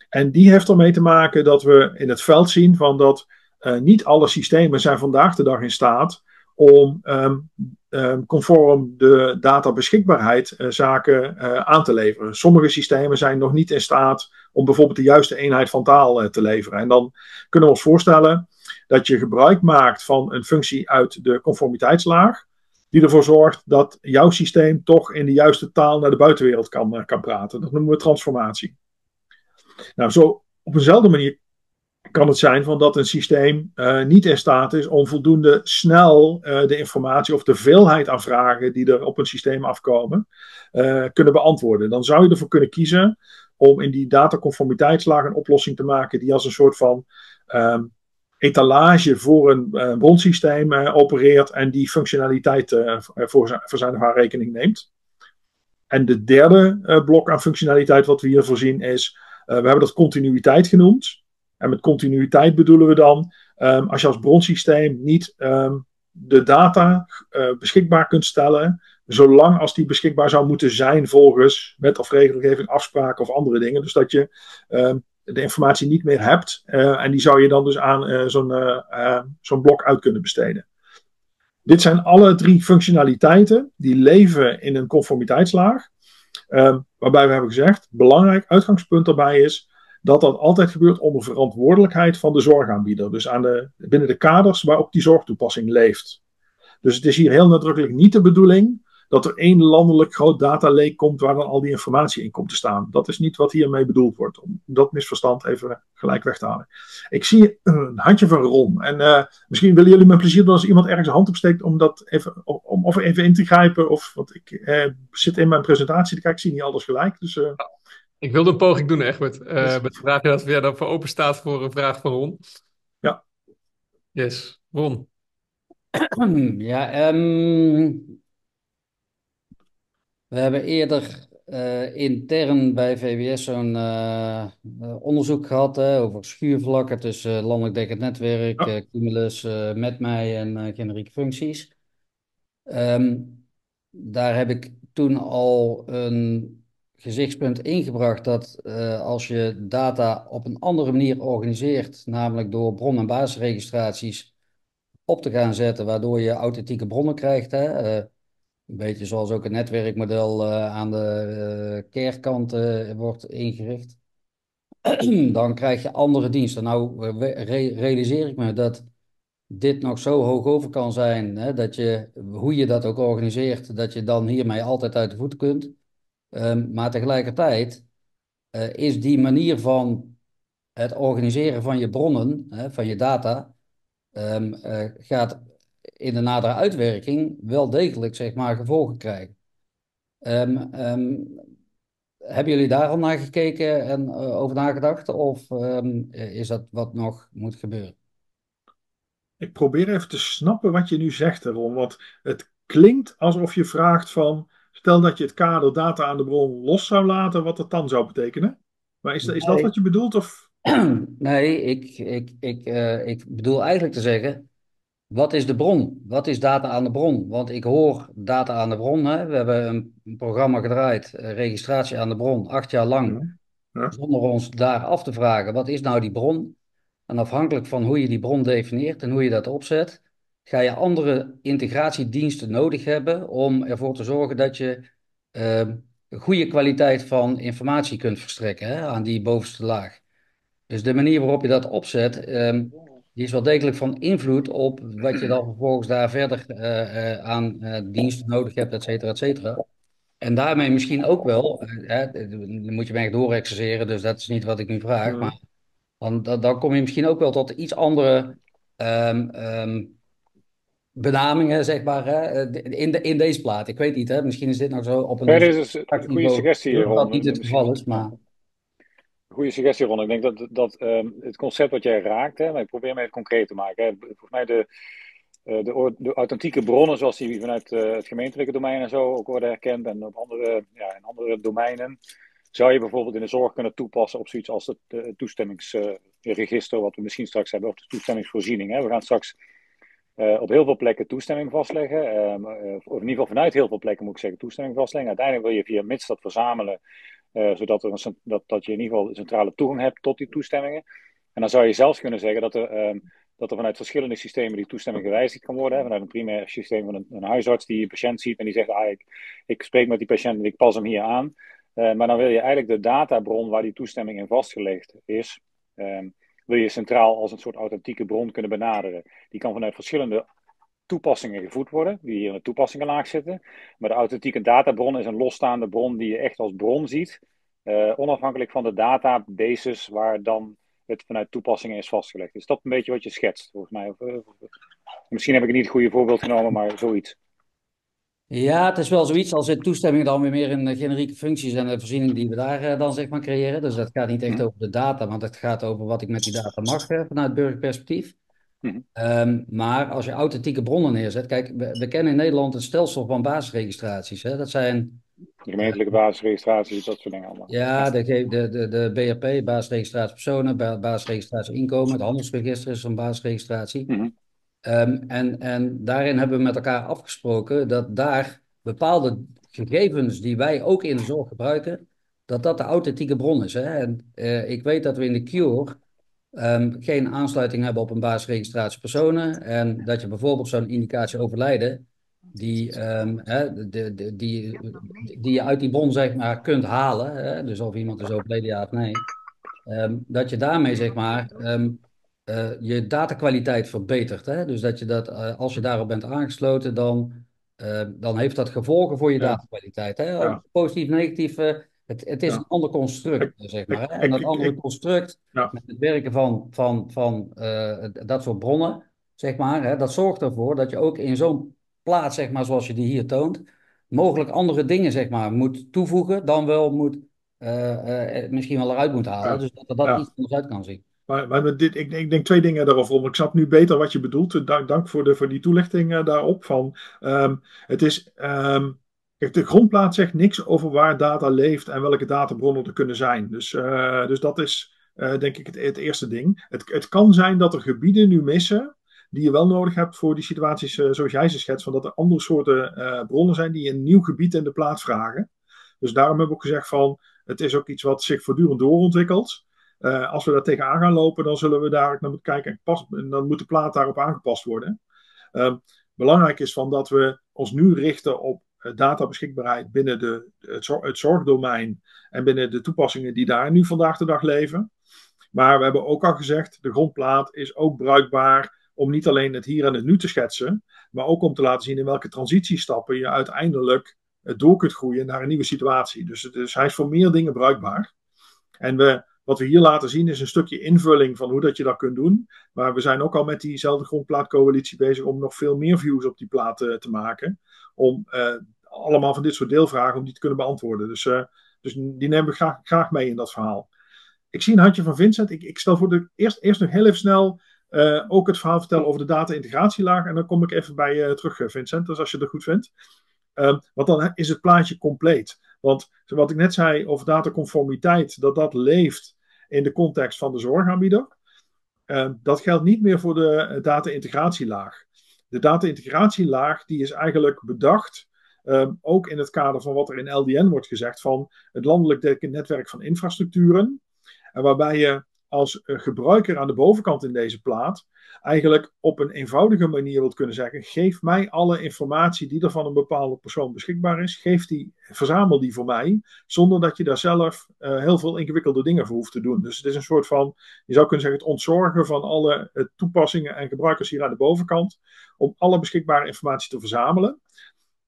S3: En die heeft ermee te maken dat we in het veld zien van dat uh, niet alle systemen zijn vandaag de dag in staat om um, um, conform de databeschikbaarheid uh, zaken uh, aan te leveren. Sommige systemen zijn nog niet in staat om bijvoorbeeld de juiste eenheid van taal te leveren. En dan kunnen we ons voorstellen dat je gebruik maakt van een functie uit de conformiteitslaag, die ervoor zorgt dat jouw systeem toch in de juiste taal naar de buitenwereld kan, kan praten. Dat noemen we transformatie. Nou, zo op eenzelfde manier kan het zijn van dat een systeem uh, niet in staat is om voldoende snel uh, de informatie of de veelheid aan vragen die er op een systeem afkomen, uh, kunnen beantwoorden. Dan zou je ervoor kunnen kiezen om in die dataconformiteitslaag een oplossing te maken die als een soort van um, etalage voor een bronsysteem opereert en die functionaliteit voor, voor zijn of haar rekening neemt. En de derde blok aan functionaliteit wat we hier voorzien is we hebben dat continuïteit genoemd. En met continuïteit bedoelen we dan, um, als je als bronsysteem niet um, de data uh, beschikbaar kunt stellen, zolang als die beschikbaar zou moeten zijn volgens wet of regelgeving, afspraken of andere dingen. Dus dat je um, de informatie niet meer hebt. Eh, en die zou je dan dus aan eh, zo'n eh, zo'n blok uit kunnen besteden. Dit zijn alle drie functionaliteiten die leven in een conformiteitslaag. Ehm, waarbij we hebben gezegd, belangrijk uitgangspunt daarbij is dat dat altijd gebeurt onder verantwoordelijkheid van de zorgaanbieder. Dus aan de, binnen de kaders waarop die zorgtoepassing leeft. Dus het is hier heel nadrukkelijk niet de bedoeling dat er één landelijk groot data lake komt waar dan al die informatie in komt te staan. Dat is niet wat hiermee bedoeld wordt. Om dat misverstand even gelijk weg te halen. Ik zie een handje van Ron. En uh, misschien willen jullie met plezier doen als iemand ergens een hand opsteekt om dat even, om of even in te grijpen. Of, want ik uh, zit in mijn presentatie te kijken, ik zie niet alles gelijk. Dus, uh...
S1: Ik wilde een poging doen, Egbert. Uh, yes. Met de vraag dat jij dan voor open staat voor een vraag van Ron.
S3: Ja.
S1: Yes, Ron.
S7: Ja, um, we hebben eerder uh, intern bij VWS zo'n uh, onderzoek gehad hè, over schuurvlakken tussen landelijk dekkend netwerk, ja. Cumulus, met mij en generieke functies. Um, daar heb ik toen al een gezichtspunt ingebracht dat uh, als je data op een andere manier organiseert, namelijk door bron- en basisregistraties op te gaan zetten, waardoor je authentieke bronnen krijgt. Hè? Uh, een beetje zoals ook een netwerkmodel uh, aan de keerkant wordt ingericht. Dan krijg je andere diensten. Nou re realiseer ik me dat dit nog zo hoog over kan zijn, hè, dat je, hoe je dat ook organiseert, dat je dan hiermee altijd uit de voet kunt. Um, maar tegelijkertijd uh, is die manier van het organiseren van je bronnen, hè, van je data, uh, gaat in de nadere uitwerking wel degelijk zeg maar, gevolgen krijgen. Um, hebben jullie daar al naar gekeken en uh, over nagedacht? Of is dat wat nog moet gebeuren?
S3: Ik probeer even te snappen wat je nu zegt, Ron. Want het klinkt alsof je vraagt van Stel dat je het kader data aan de bron los zou laten, wat dat dan zou betekenen. Maar is, is dat wat je bedoelt? Of?
S7: Nee, ik, ik, ik, uh, ik bedoel eigenlijk te zeggen, wat is de bron? Wat is data aan de bron? Want ik hoor data aan de bron. Hè? We hebben een programma gedraaid, uh, registratie aan de bron, acht jaar lang. Ja. Ja. Zonder ons daar af te vragen, wat is nou die bron? En afhankelijk van hoe je die bron definieert en hoe je dat opzet, ga je andere integratiediensten nodig hebben om ervoor te zorgen dat je uh, goede kwaliteit van informatie kunt verstrekken hè, aan die bovenste laag. Dus de manier waarop je dat opzet, um, die is wel degelijk van invloed op wat je dan vervolgens daar verder uh, uh, aan uh, diensten nodig hebt, et cetera, et cetera. En daarmee misschien ook wel, dan moet je mij doorexerceren, dus dat is niet wat ik nu vraag, mm. maar dan, dan, kom je misschien ook wel tot iets andere um, um, benamingen, zeg maar, hè, in, de, in deze plaat. Ik weet niet, hè? misschien is dit nog zo op een...
S15: Nee, is een goede suggestie, Ron.
S7: Dat niet het geval is, maar...
S15: Goede suggestie, Ron. Ik denk dat, dat um, het concept wat jij raakt, maar ik probeer het concreet te maken. Hè. Volgens mij de, uh, de, de, authentieke bronnen, zoals die vanuit uh, het gemeentelijke domein en zo ook worden herkend, en op andere, ja, in andere domeinen, zou je bijvoorbeeld in de zorg kunnen toepassen op zoiets als het uh, toestemmingsregister, wat we misschien straks hebben, of de toestemmingsvoorziening. Hè. We gaan straks op heel veel plekken toestemming vastleggen. Uh, of in ieder geval vanuit heel veel plekken moet ik zeggen toestemming vastleggen. Uiteindelijk wil je via MITS dat verzamelen, uh, zodat er een, dat, dat je in ieder geval centrale toegang hebt tot die toestemmingen. En dan zou je zelfs kunnen zeggen dat er, ehm, dat er vanuit verschillende systemen die toestemming gewijzigd kan worden. Vanuit een primair systeem van een, een, huisarts die een patiënt ziet en die zegt, ah, ik, ik spreek met die patiënt en ik pas hem hier aan. maar dan wil je eigenlijk de databron waar die toestemming in vastgelegd is, ehm, wil je centraal als een soort authentieke bron kunnen benaderen. Die kan vanuit verschillende toepassingen gevoed worden, die hier in de toepassingenlaag zitten. Maar de authentieke databron is een losstaande bron die je echt als bron ziet, uh, onafhankelijk van de databases waar dan het vanuit toepassingen is vastgelegd. Is dat een beetje wat je schetst, volgens mij? Of, uh, misschien heb ik niet het goede voorbeeld genomen, maar zoiets.
S7: Ja, het is wel zoiets als in toestemming dan weer meer in generieke functies en de voorziening die we daar uh, dan zeg maar creëren. Dus dat gaat niet echt over de data, maar dat gaat over wat ik met die data mag vanuit burgerperspectief. Mm um, maar als je authentieke bronnen neerzet, kijk, we, we, kennen in Nederland een stelsel van basisregistraties. Hè? Dat zijn.
S15: Gemeentelijke basisregistraties, dat soort dingen allemaal.
S7: Ja, de, de, de, de BRP, basisregistratie personen, basisregistratie inkomen, het handelsregister is een basisregistratie. Mm -hmm. Um, en, en daarin hebben we met elkaar afgesproken dat daar bepaalde gegevens die wij ook in de zorg gebruiken, dat dat de authentieke bron is. Hè? En eh, ik weet dat we in de Cure ehm, geen aansluiting hebben op een basisregistratie personen. En dat je bijvoorbeeld zo'n indicatie overlijden, die, ehm, hè, de, de, die, die je uit die bron zeg maar kunt halen. Hè? Dus of iemand is overleden, ja of nee. Ehm, dat je daarmee zeg maar eh, je datakwaliteit verbetert. Hè? Dus dat je dat, eh, als je daarop bent aangesloten, dan, eh, dan heeft dat gevolgen voor je
S3: Ja.
S7: datakwaliteit. Hè?
S3: Ja.
S7: Positief, negatief. Het, het is
S3: Ja.
S7: een ander construct, zeg maar. Hè? En dat andere construct,
S3: Ja.
S7: met het werken van, van, van eh, dat soort bronnen, zeg maar, hè, dat zorgt ervoor dat je ook in zo'n plaats, zeg maar, zoals je die hier toont, mogelijk andere dingen, zeg maar, moet toevoegen, dan wel moet, eh, eh, misschien wel eruit moet halen.
S3: Ja.
S7: Dus dat er dat iets anders uit kan zien.
S3: Maar, maar dit, ik, ik denk twee dingen daarover. Ik snap nu beter wat je bedoelt. Dank, dank voor, de, voor die toelichting daarop. Van, ehm, het is, ehm, de grondplaat zegt niks over waar data leeft en welke databronnen er kunnen zijn. Dus, eh, dus dat is eh, denk ik het, het eerste ding. Het, het kan zijn dat er gebieden nu missen die je wel nodig hebt voor die situaties eh, zoals jij ze schetst. Van dat er andere soorten bronnen zijn die een nieuw gebied in de plaat vragen. Dus daarom heb ik gezegd van, het is ook iets wat zich voortdurend doorontwikkelt. Als we daar tegenaan gaan lopen, dan zullen we daar naar moeten kijken. En, en dan moet de plaat daarop aangepast worden. Ehm, belangrijk is van dat we ons nu richten op databeschikbaarheid binnen de, het, zor- het zorgdomein en binnen de toepassingen die daar nu vandaag de dag leven. Maar we hebben ook al gezegd, de grondplaat is ook bruikbaar om niet alleen het hier en het nu te schetsen, maar ook om te laten zien in welke transitiestappen je uiteindelijk eh, door kunt groeien naar een nieuwe situatie. Dus, dus hij is voor meer dingen bruikbaar. En we, wat we hier laten zien is een stukje invulling van hoe dat je dat kunt doen. Maar we zijn ook al met diezelfde grondplaatcoalitie bezig om nog veel meer views op die plaat eh, te maken. Om eh, allemaal van dit soort deelvragen om die te kunnen beantwoorden. Dus, eh, dus die nemen we graag, graag mee in dat verhaal. Ik zie een handje van Vincent. Ik, ik stel voor de eerst, eerst nog heel even snel ook het verhaal vertellen over de data-integratielaag. En dan kom ik even bij je terug, Vincent. Dus als je het goed vindt. Ehm, want dan is het plaatje compleet. Want wat ik net zei over dataconformiteit, dat dat leeft in de context van de zorgaanbieder. Ehm, dat geldt niet meer voor de data-integratielaag. De data-integratielaag die is eigenlijk bedacht, ehm, ook in het kader van wat er in LDN wordt gezegd, van het landelijk de- netwerk van infrastructuren. En waarbij je als eh, gebruiker aan de bovenkant in deze plaat eigenlijk op een eenvoudige manier wilt kunnen zeggen: geef mij alle informatie die er van een bepaalde persoon beschikbaar is, geef die, verzamel die voor mij, zonder dat je daar zelf eh, heel veel ingewikkelde dingen voor hoeft te doen. Dus het is een soort van, je zou kunnen zeggen, het ontzorgen van alle eh, toepassingen en gebruikers hier aan de bovenkant, om alle beschikbare informatie te verzamelen.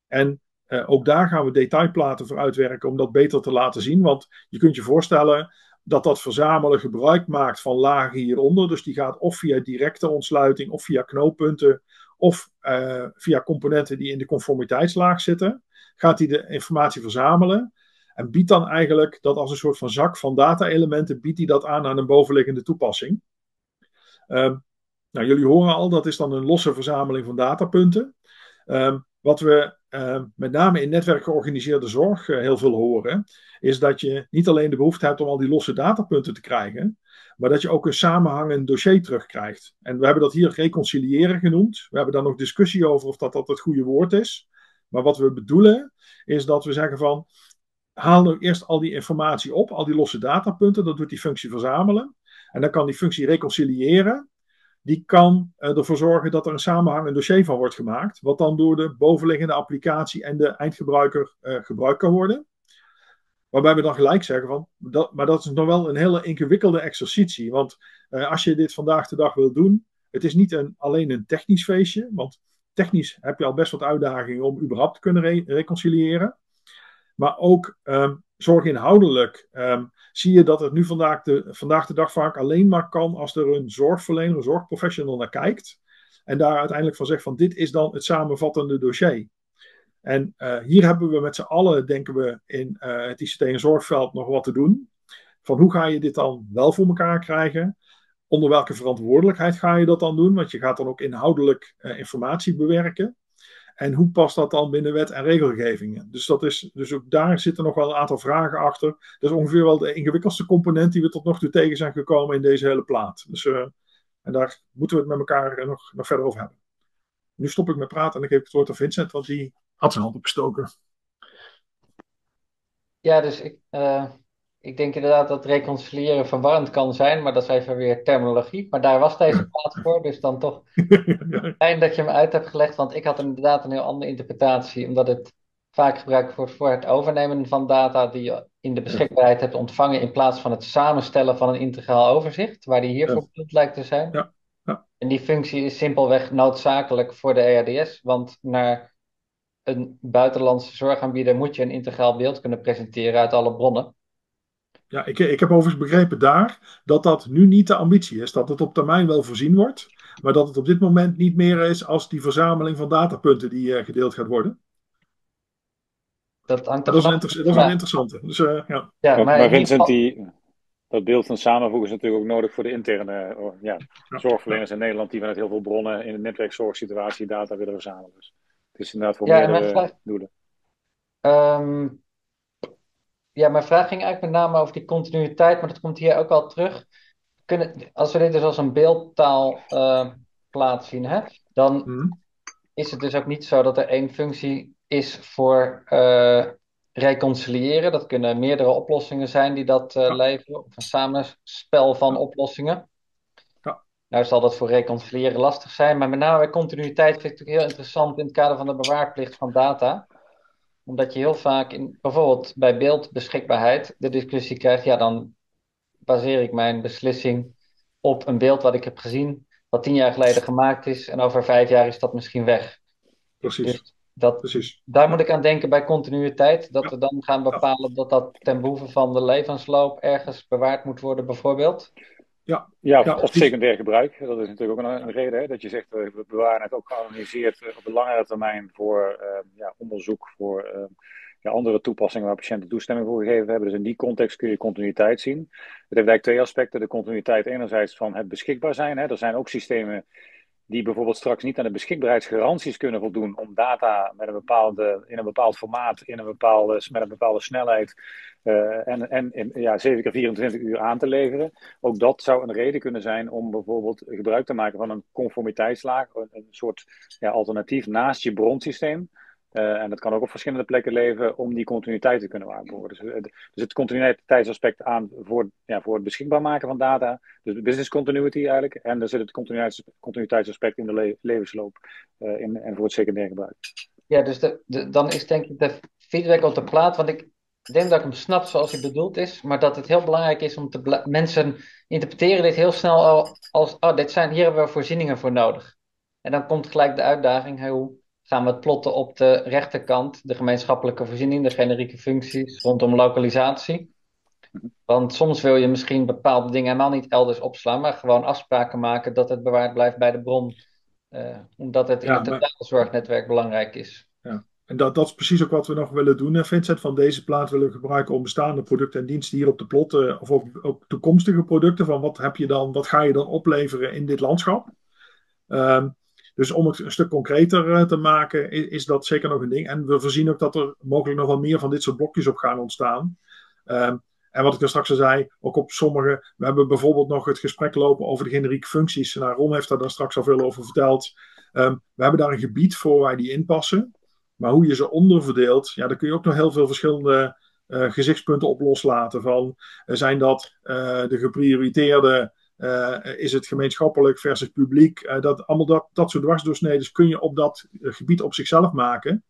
S3: En ook daar gaan we detailplaten voor uitwerken om dat beter te laten zien. Want je kunt je voorstellen dat dat verzamelen gebruik maakt van lagen hieronder. Dus die gaat of via directe ontsluiting, of via knooppunten, of eh, via componenten die in de conformiteitslaag zitten. Gaat hij de informatie verzamelen en biedt dan eigenlijk dat als een soort van zak van data-elementen, biedt hij dat aan aan een bovenliggende toepassing. Ehm, nou, jullie horen al, dat is dan een losse verzameling van datapunten. Ehm, wat we ehm, met name in netwerk georganiseerde zorg eh, heel veel horen, is dat je niet alleen de behoefte hebt om al die losse datapunten te krijgen, maar dat je ook een samenhangend dossier terugkrijgt. En we hebben dat hier reconciliëren genoemd. We hebben daar nog discussie over of dat, dat het goede woord is. Maar wat we bedoelen, is dat we zeggen van, haal nou eerst al die informatie op, al die losse datapunten, dat doet die functie verzamelen. En dan kan die functie reconciliëren die kan eh, ervoor zorgen dat er een samenhangend dossier van wordt gemaakt, wat dan door de bovenliggende applicatie en de eindgebruiker eh, gebruikt kan worden. Waarbij we dan gelijk zeggen van, dat, maar dat is nog wel een hele ingewikkelde exercitie. Want eh, als je dit vandaag de dag wil doen, het is niet een, alleen een technisch feestje, want technisch heb je al best wat uitdagingen om überhaupt te kunnen re reconciliëren. Maar ook zorginhoudelijk ehm, zie je dat het nu vandaag de, vandaag de dag vaak alleen maar kan als er een zorgverlener, een zorgprofessional naar kijkt. En daar uiteindelijk van zegt van dit is dan het samenvattende dossier. En uh, hier hebben we met z'n allen, denken we, in uh, het ICT en zorgveld nog wat te doen. Van hoe ga je dit dan wel voor elkaar krijgen? Onder welke verantwoordelijkheid ga je dat dan doen? Want je gaat dan ook inhoudelijk uh, informatie bewerken. En hoe past dat dan binnen wet en regelgevingen? Dus, dat is, dus ook daar zitten nog wel een aantal vragen achter. Dat is ongeveer wel de ingewikkeldste component die we tot nog toe tegen zijn gekomen in deze hele plaat. Dus, uh, en daar moeten we het met elkaar nog, nog verder over hebben. Nu stop ik met praten en dan geef ik het woord aan Vincent, want die had zijn hand opgestoken.
S12: Ja, dus ik, uh, ik denk inderdaad dat reconciliëren verwarrend kan zijn, maar dat is even weer terminologie. Maar daar was deze plaats voor, dus dan toch fijn dat je hem uit hebt gelegd, want ik had inderdaad een heel andere interpretatie, omdat het vaak gebruikt wordt voor het overnemen van data die je in de beschikbaarheid hebt ontvangen, in plaats van het samenstellen van een integraal overzicht, waar die hiervoor bedoeld lijkt te zijn.
S3: Ja. Ja.
S12: En die functie is simpelweg noodzakelijk voor de ERDS, want naar een buitenlandse zorgaanbieder moet je een integraal beeld kunnen presenteren uit alle bronnen.
S3: Ja, ik, ik heb overigens begrepen daar dat dat nu niet de ambitie is. Dat het op termijn wel voorzien wordt, maar dat het op dit moment niet meer is als die verzameling van datapunten die eh, gedeeld gaat worden.
S12: Dat, hangt
S3: Dat is een,
S12: ervan af.
S3: inter- dat is een interessante. Dus, eh, ja.
S12: Ja,
S15: Maar, Vincent, die, dat beeld van samenvoegen is natuurlijk ook nodig voor de interne oh, ja, zorgverleners in Nederland die vanuit heel veel bronnen in een netwerkzorgsituatie data willen verzamelen. Dus het is inderdaad voor meerdere doelen.
S12: Ehm, ja, mijn vraag ging eigenlijk met name over die continuïteit, maar dat komt hier ook al terug. Kunnen, als we dit dus als een beeldtaal eh plaat zien, hè, dan
S3: Mhm.
S12: is het dus ook niet zo dat er één functie is voor eh, reconciliëren. Dat kunnen meerdere oplossingen zijn die dat eh, leveren, of een samenspel van oplossingen.
S3: Ja.
S12: Nou zal dat voor reconciliëren lastig zijn, maar met name bij continuïteit vind ik het natuurlijk heel interessant in het kader van de bewaarplicht van data omdat je heel vaak in, bijvoorbeeld bij beeldbeschikbaarheid de discussie krijgt, ja, dan baseer ik mijn beslissing op een beeld wat ik heb gezien, wat tien jaar geleden gemaakt is, en over vijf jaar is dat misschien weg.
S3: Precies.
S12: Dus dat,
S3: Precies.
S12: daar moet ik aan denken bij continuïteit, dat we dan gaan bepalen dat dat ten behoeve van de levensloop ergens bewaard moet worden, bijvoorbeeld.
S3: Ja,
S15: Ja, of,
S3: Ja,
S15: of
S3: precies.
S15: secundair gebruik. Dat is natuurlijk ook een, een reden, hè, dat je zegt, eh, we bewaren het ook geanalyseerd eh, op de langere termijn voor eh, ja, onderzoek, voor eh, ja, andere toepassingen waar patiënten toestemming voor gegeven hebben. Dus in die context kun je continuïteit zien. Het heeft eigenlijk twee aspecten. De continuïteit enerzijds van het beschikbaar zijn. Hè. Er zijn ook systemen die bijvoorbeeld straks niet aan de beschikbaarheidsgaranties kunnen voldoen om data met een bepaalde, in een bepaald formaat, in een bepaalde, met een bepaalde snelheid eh, en, en in, ja, 7 keer 24 uur aan te leveren. Ook dat zou een reden kunnen zijn om bijvoorbeeld gebruik te maken van een conformiteitslaag, een, een soort ja, alternatief naast je bronsysteem. Eh, en dat kan ook op verschillende plekken leven om die continuïteit te kunnen waarborgen. Dus, eh, dus het continuïteitsaspect aan voor, ja, voor het beschikbaar maken van data. Dus de business continuity eigenlijk. En er zit het continuïteits- continuïteitsaspect in de le- levensloop eh, in, en voor het secundair gebruik.
S12: Ja, dus dan is denk ik de feedback op de plaat, want ik denk dat ik hem snap zoals hij bedoeld is, maar dat het heel belangrijk is om te mensen interpreteren dit heel snel al als, oh, dit zijn, hier hebben we voorzieningen voor nodig. En dan komt gelijk de uitdaging, hoe gaan we het plotten op de rechterkant, de gemeenschappelijke voorziening, de generieke functies rondom lokalisatie. Want soms wil je misschien bepaalde dingen helemaal niet elders opslaan, maar gewoon afspraken maken dat het bewaard blijft bij de bron, eh, omdat het in
S3: Ja,
S12: het totaalzorgnetwerk belangrijk is.
S3: Ja. En dat, dat is precies ook wat we nog willen doen, Vincent. Van deze plaat willen we gebruiken om bestaande producten en diensten hier op de plot, eh, of ook, ook toekomstige producten, van wat heb je dan, wat ga je dan opleveren in dit landschap? Ehm, dus om het een stuk concreter eh, te maken, is, dat zeker nog een ding. En we voorzien ook dat er mogelijk nog wel meer van dit soort blokjes op gaan ontstaan. Ehm, en wat ik er straks al zei, ook op sommige. We hebben bijvoorbeeld nog het gesprek lopen over de generieke functies. Nou, Ron heeft daar dan straks al veel over verteld. Ehm, we hebben daar een gebied voor waar die inpassen. Maar hoe je ze onderverdeelt, ja, daar kun je ook nog heel veel verschillende eh, gezichtspunten op loslaten. Van, zijn dat eh, de geprioriteerde, is het gemeenschappelijk versus publiek? Eh, dat, allemaal dat, dat soort dwarsdoorsneden kun je op dat eh, gebied op zichzelf maken.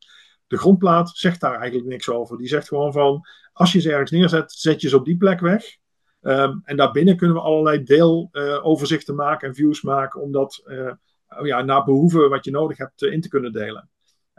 S3: De grondplaat zegt daar eigenlijk niks over. Die zegt gewoon van, als je ze ergens neerzet, zet je ze op die plek weg. Ehm, en daarbinnen kunnen we allerlei deeloverzichten maken en views maken, om dat eh, ja, naar behoeven wat je nodig hebt eh, in te kunnen delen.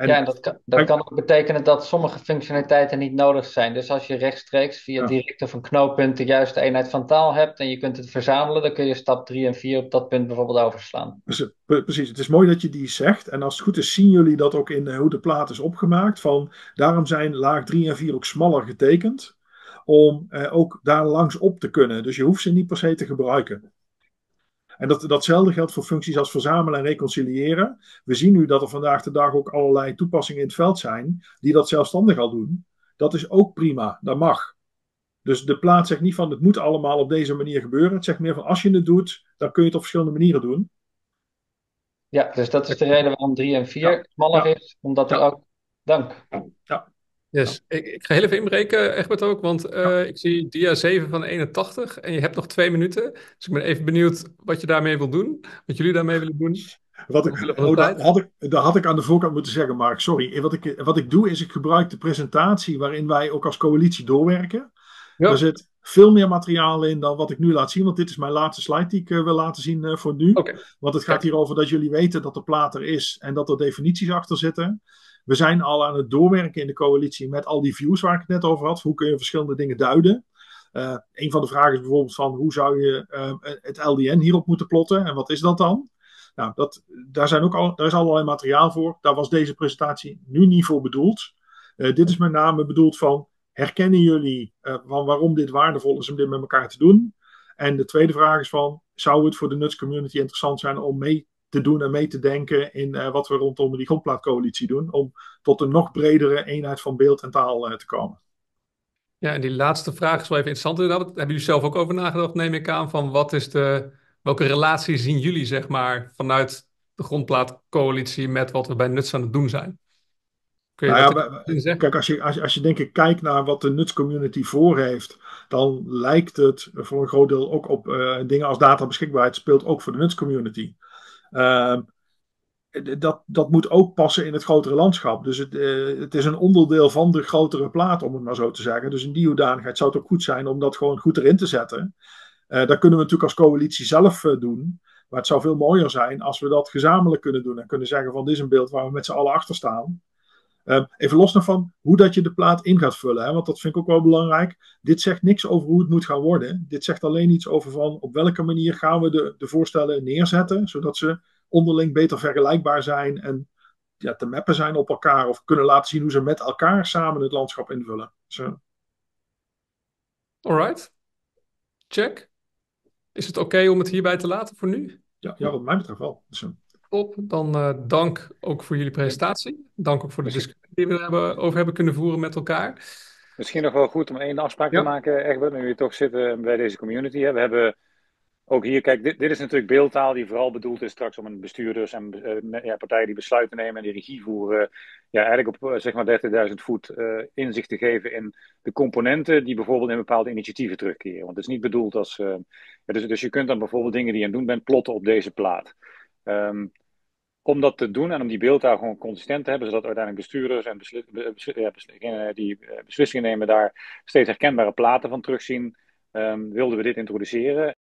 S3: En,
S12: ja, en dat kan, dat kan ook betekenen dat sommige functionaliteiten niet nodig zijn. Dus als je rechtstreeks via
S3: Ja.
S12: direct of een knooppunt de juiste eenheid van taal hebt en je kunt het verzamelen, dan kun je stap 3 en 4 op dat punt bijvoorbeeld overslaan.
S3: Dus, pre- precies, het is mooi dat je die zegt. En als het goed is, zien jullie dat ook in eh, hoe de plaat is opgemaakt. Van, daarom zijn laag 3 en 4 ook smaller getekend. Om eh, ook daar langs op te kunnen. Dus je hoeft ze niet per se te gebruiken. En dat, datzelfde geldt voor functies als verzamelen en reconciliëren. We zien nu dat er vandaag de dag ook allerlei toepassingen in het veld zijn. die dat zelfstandig al doen. Dat is ook prima, dat mag. Dus de plaat zegt niet van het moet allemaal op deze manier gebeuren. Het zegt meer van als je het doet, dan kun je het op verschillende manieren doen.
S12: Ja, dus dat is de reden waarom 3 en 4 smaller is, omdat er ook. Dank.
S3: Ja.
S1: Yes. Ik, ik ga heel even inbreken, Egbert ook, want eh, ik zie dia 7 van 81 en je hebt nog twee minuten. Dus ik ben even benieuwd wat je daarmee wil doen, wat jullie daarmee willen doen.
S3: Wat ik, oh, dat, had ik, dat had ik aan de voorkant moeten zeggen, Mark. Sorry. Wat ik, wat ik doe is, ik gebruik de presentatie waarin wij ook als coalitie doorwerken.
S1: Ja.
S3: Daar zit veel meer materiaal in dan wat ik nu laat zien. Want dit is mijn laatste slide die ik eh, wil laten zien eh, voor nu. Want het gaat hier over dat jullie weten dat de plaat er is en dat er definities achter zitten. We zijn al aan het doorwerken in de coalitie met al die views waar ik het net over had. Hoe kun je verschillende dingen duiden? Eh, een van de vragen is bijvoorbeeld van hoe zou je eh, het LDN hierop moeten plotten en wat is dat dan? Nou, dat, daar, zijn ook al, daar is allerlei materiaal voor. Daar was deze presentatie nu niet voor bedoeld. Eh, dit is met name bedoeld van, herkennen jullie van waarom dit waardevol is om dit met elkaar te doen? En de tweede vraag is van, zou het voor de nutscommunity interessant zijn om mee te doen en mee te denken in eh, wat we rondom die grondplaatcoalitie doen, om tot een nog bredere eenheid van beeld en taal eh, te komen?
S1: Ja, en die laatste vraag is wel even interessant inderdaad. Hebben jullie zelf ook over nagedacht, neem ik aan, van wat is de, welke relatie zien jullie, zeg maar, vanuit de grondplaatcoalitie met wat we bij Nuts aan het doen zijn? Kun je
S3: Nou ja, kijk, als je, als, je- als je denk ik kijkt naar wat de nutscommunity voor heeft, dan lijkt het voor een groot deel ook op eh, dingen als databeschikbaarheid speelt ook voor de nutscommunity. Ehm, dat, dat moet ook passen in het grotere landschap. Dus het, eh, het is een onderdeel van de grotere plaat, om het maar zo te zeggen. Dus in die hoedanigheid zou het ook goed zijn om dat gewoon goed erin te zetten. Eh dat kunnen we natuurlijk als coalitie zelf eh, doen. Maar het zou veel mooier zijn als we dat gezamenlijk kunnen doen. En kunnen zeggen van dit is een beeld waar we met z'n allen achter staan. Eh, even los nog van hoe dat je de plaat in gaat vullen. Hè, want dat vind ik ook wel belangrijk. Dit zegt niks over hoe het moet gaan worden. Dit zegt alleen iets over van op welke manier gaan we de, de voorstellen neerzetten. Zodat ze onderling beter vergelijkbaar zijn. En ja, te mappen zijn op elkaar. Of kunnen laten zien hoe ze met elkaar samen het landschap invullen. Eh,
S1: Alright. Check. Is het oké om het hierbij te laten voor nu?
S3: ja, ja, wat mij betreft wel. Eh,
S1: Top. Dan eh, dank ook voor jullie presentatie. Dank ook voor de discussie die we hebben, over hebben kunnen voeren met elkaar.
S15: Misschien nog wel goed om één afspraak
S1: Ja.
S15: te maken, Egbert, nu we toch zitten bij deze community. Hè. We hebben ook hier, kijk, dit, dit is natuurlijk beeldtaal die vooral bedoeld is straks om een bestuurders en eh, ja, partijen die besluiten nemen en die regie voeren, ja, eigenlijk op eh, zeg maar 30.000 voet inzicht te geven in de componenten die bijvoorbeeld in bepaalde initiatieven terugkeren. Want het is niet bedoeld als. dus, dus je kunt dan bijvoorbeeld dingen die je aan het doen bent plotten op deze plaat. Ehm, om dat te doen en om die beeldtaal gewoon consistent te hebben, zodat uiteindelijk bestuurders en besli- die eh, beslissingen nemen daar steeds herkenbare platen van terugzien, ehm, wilden we dit introduceren.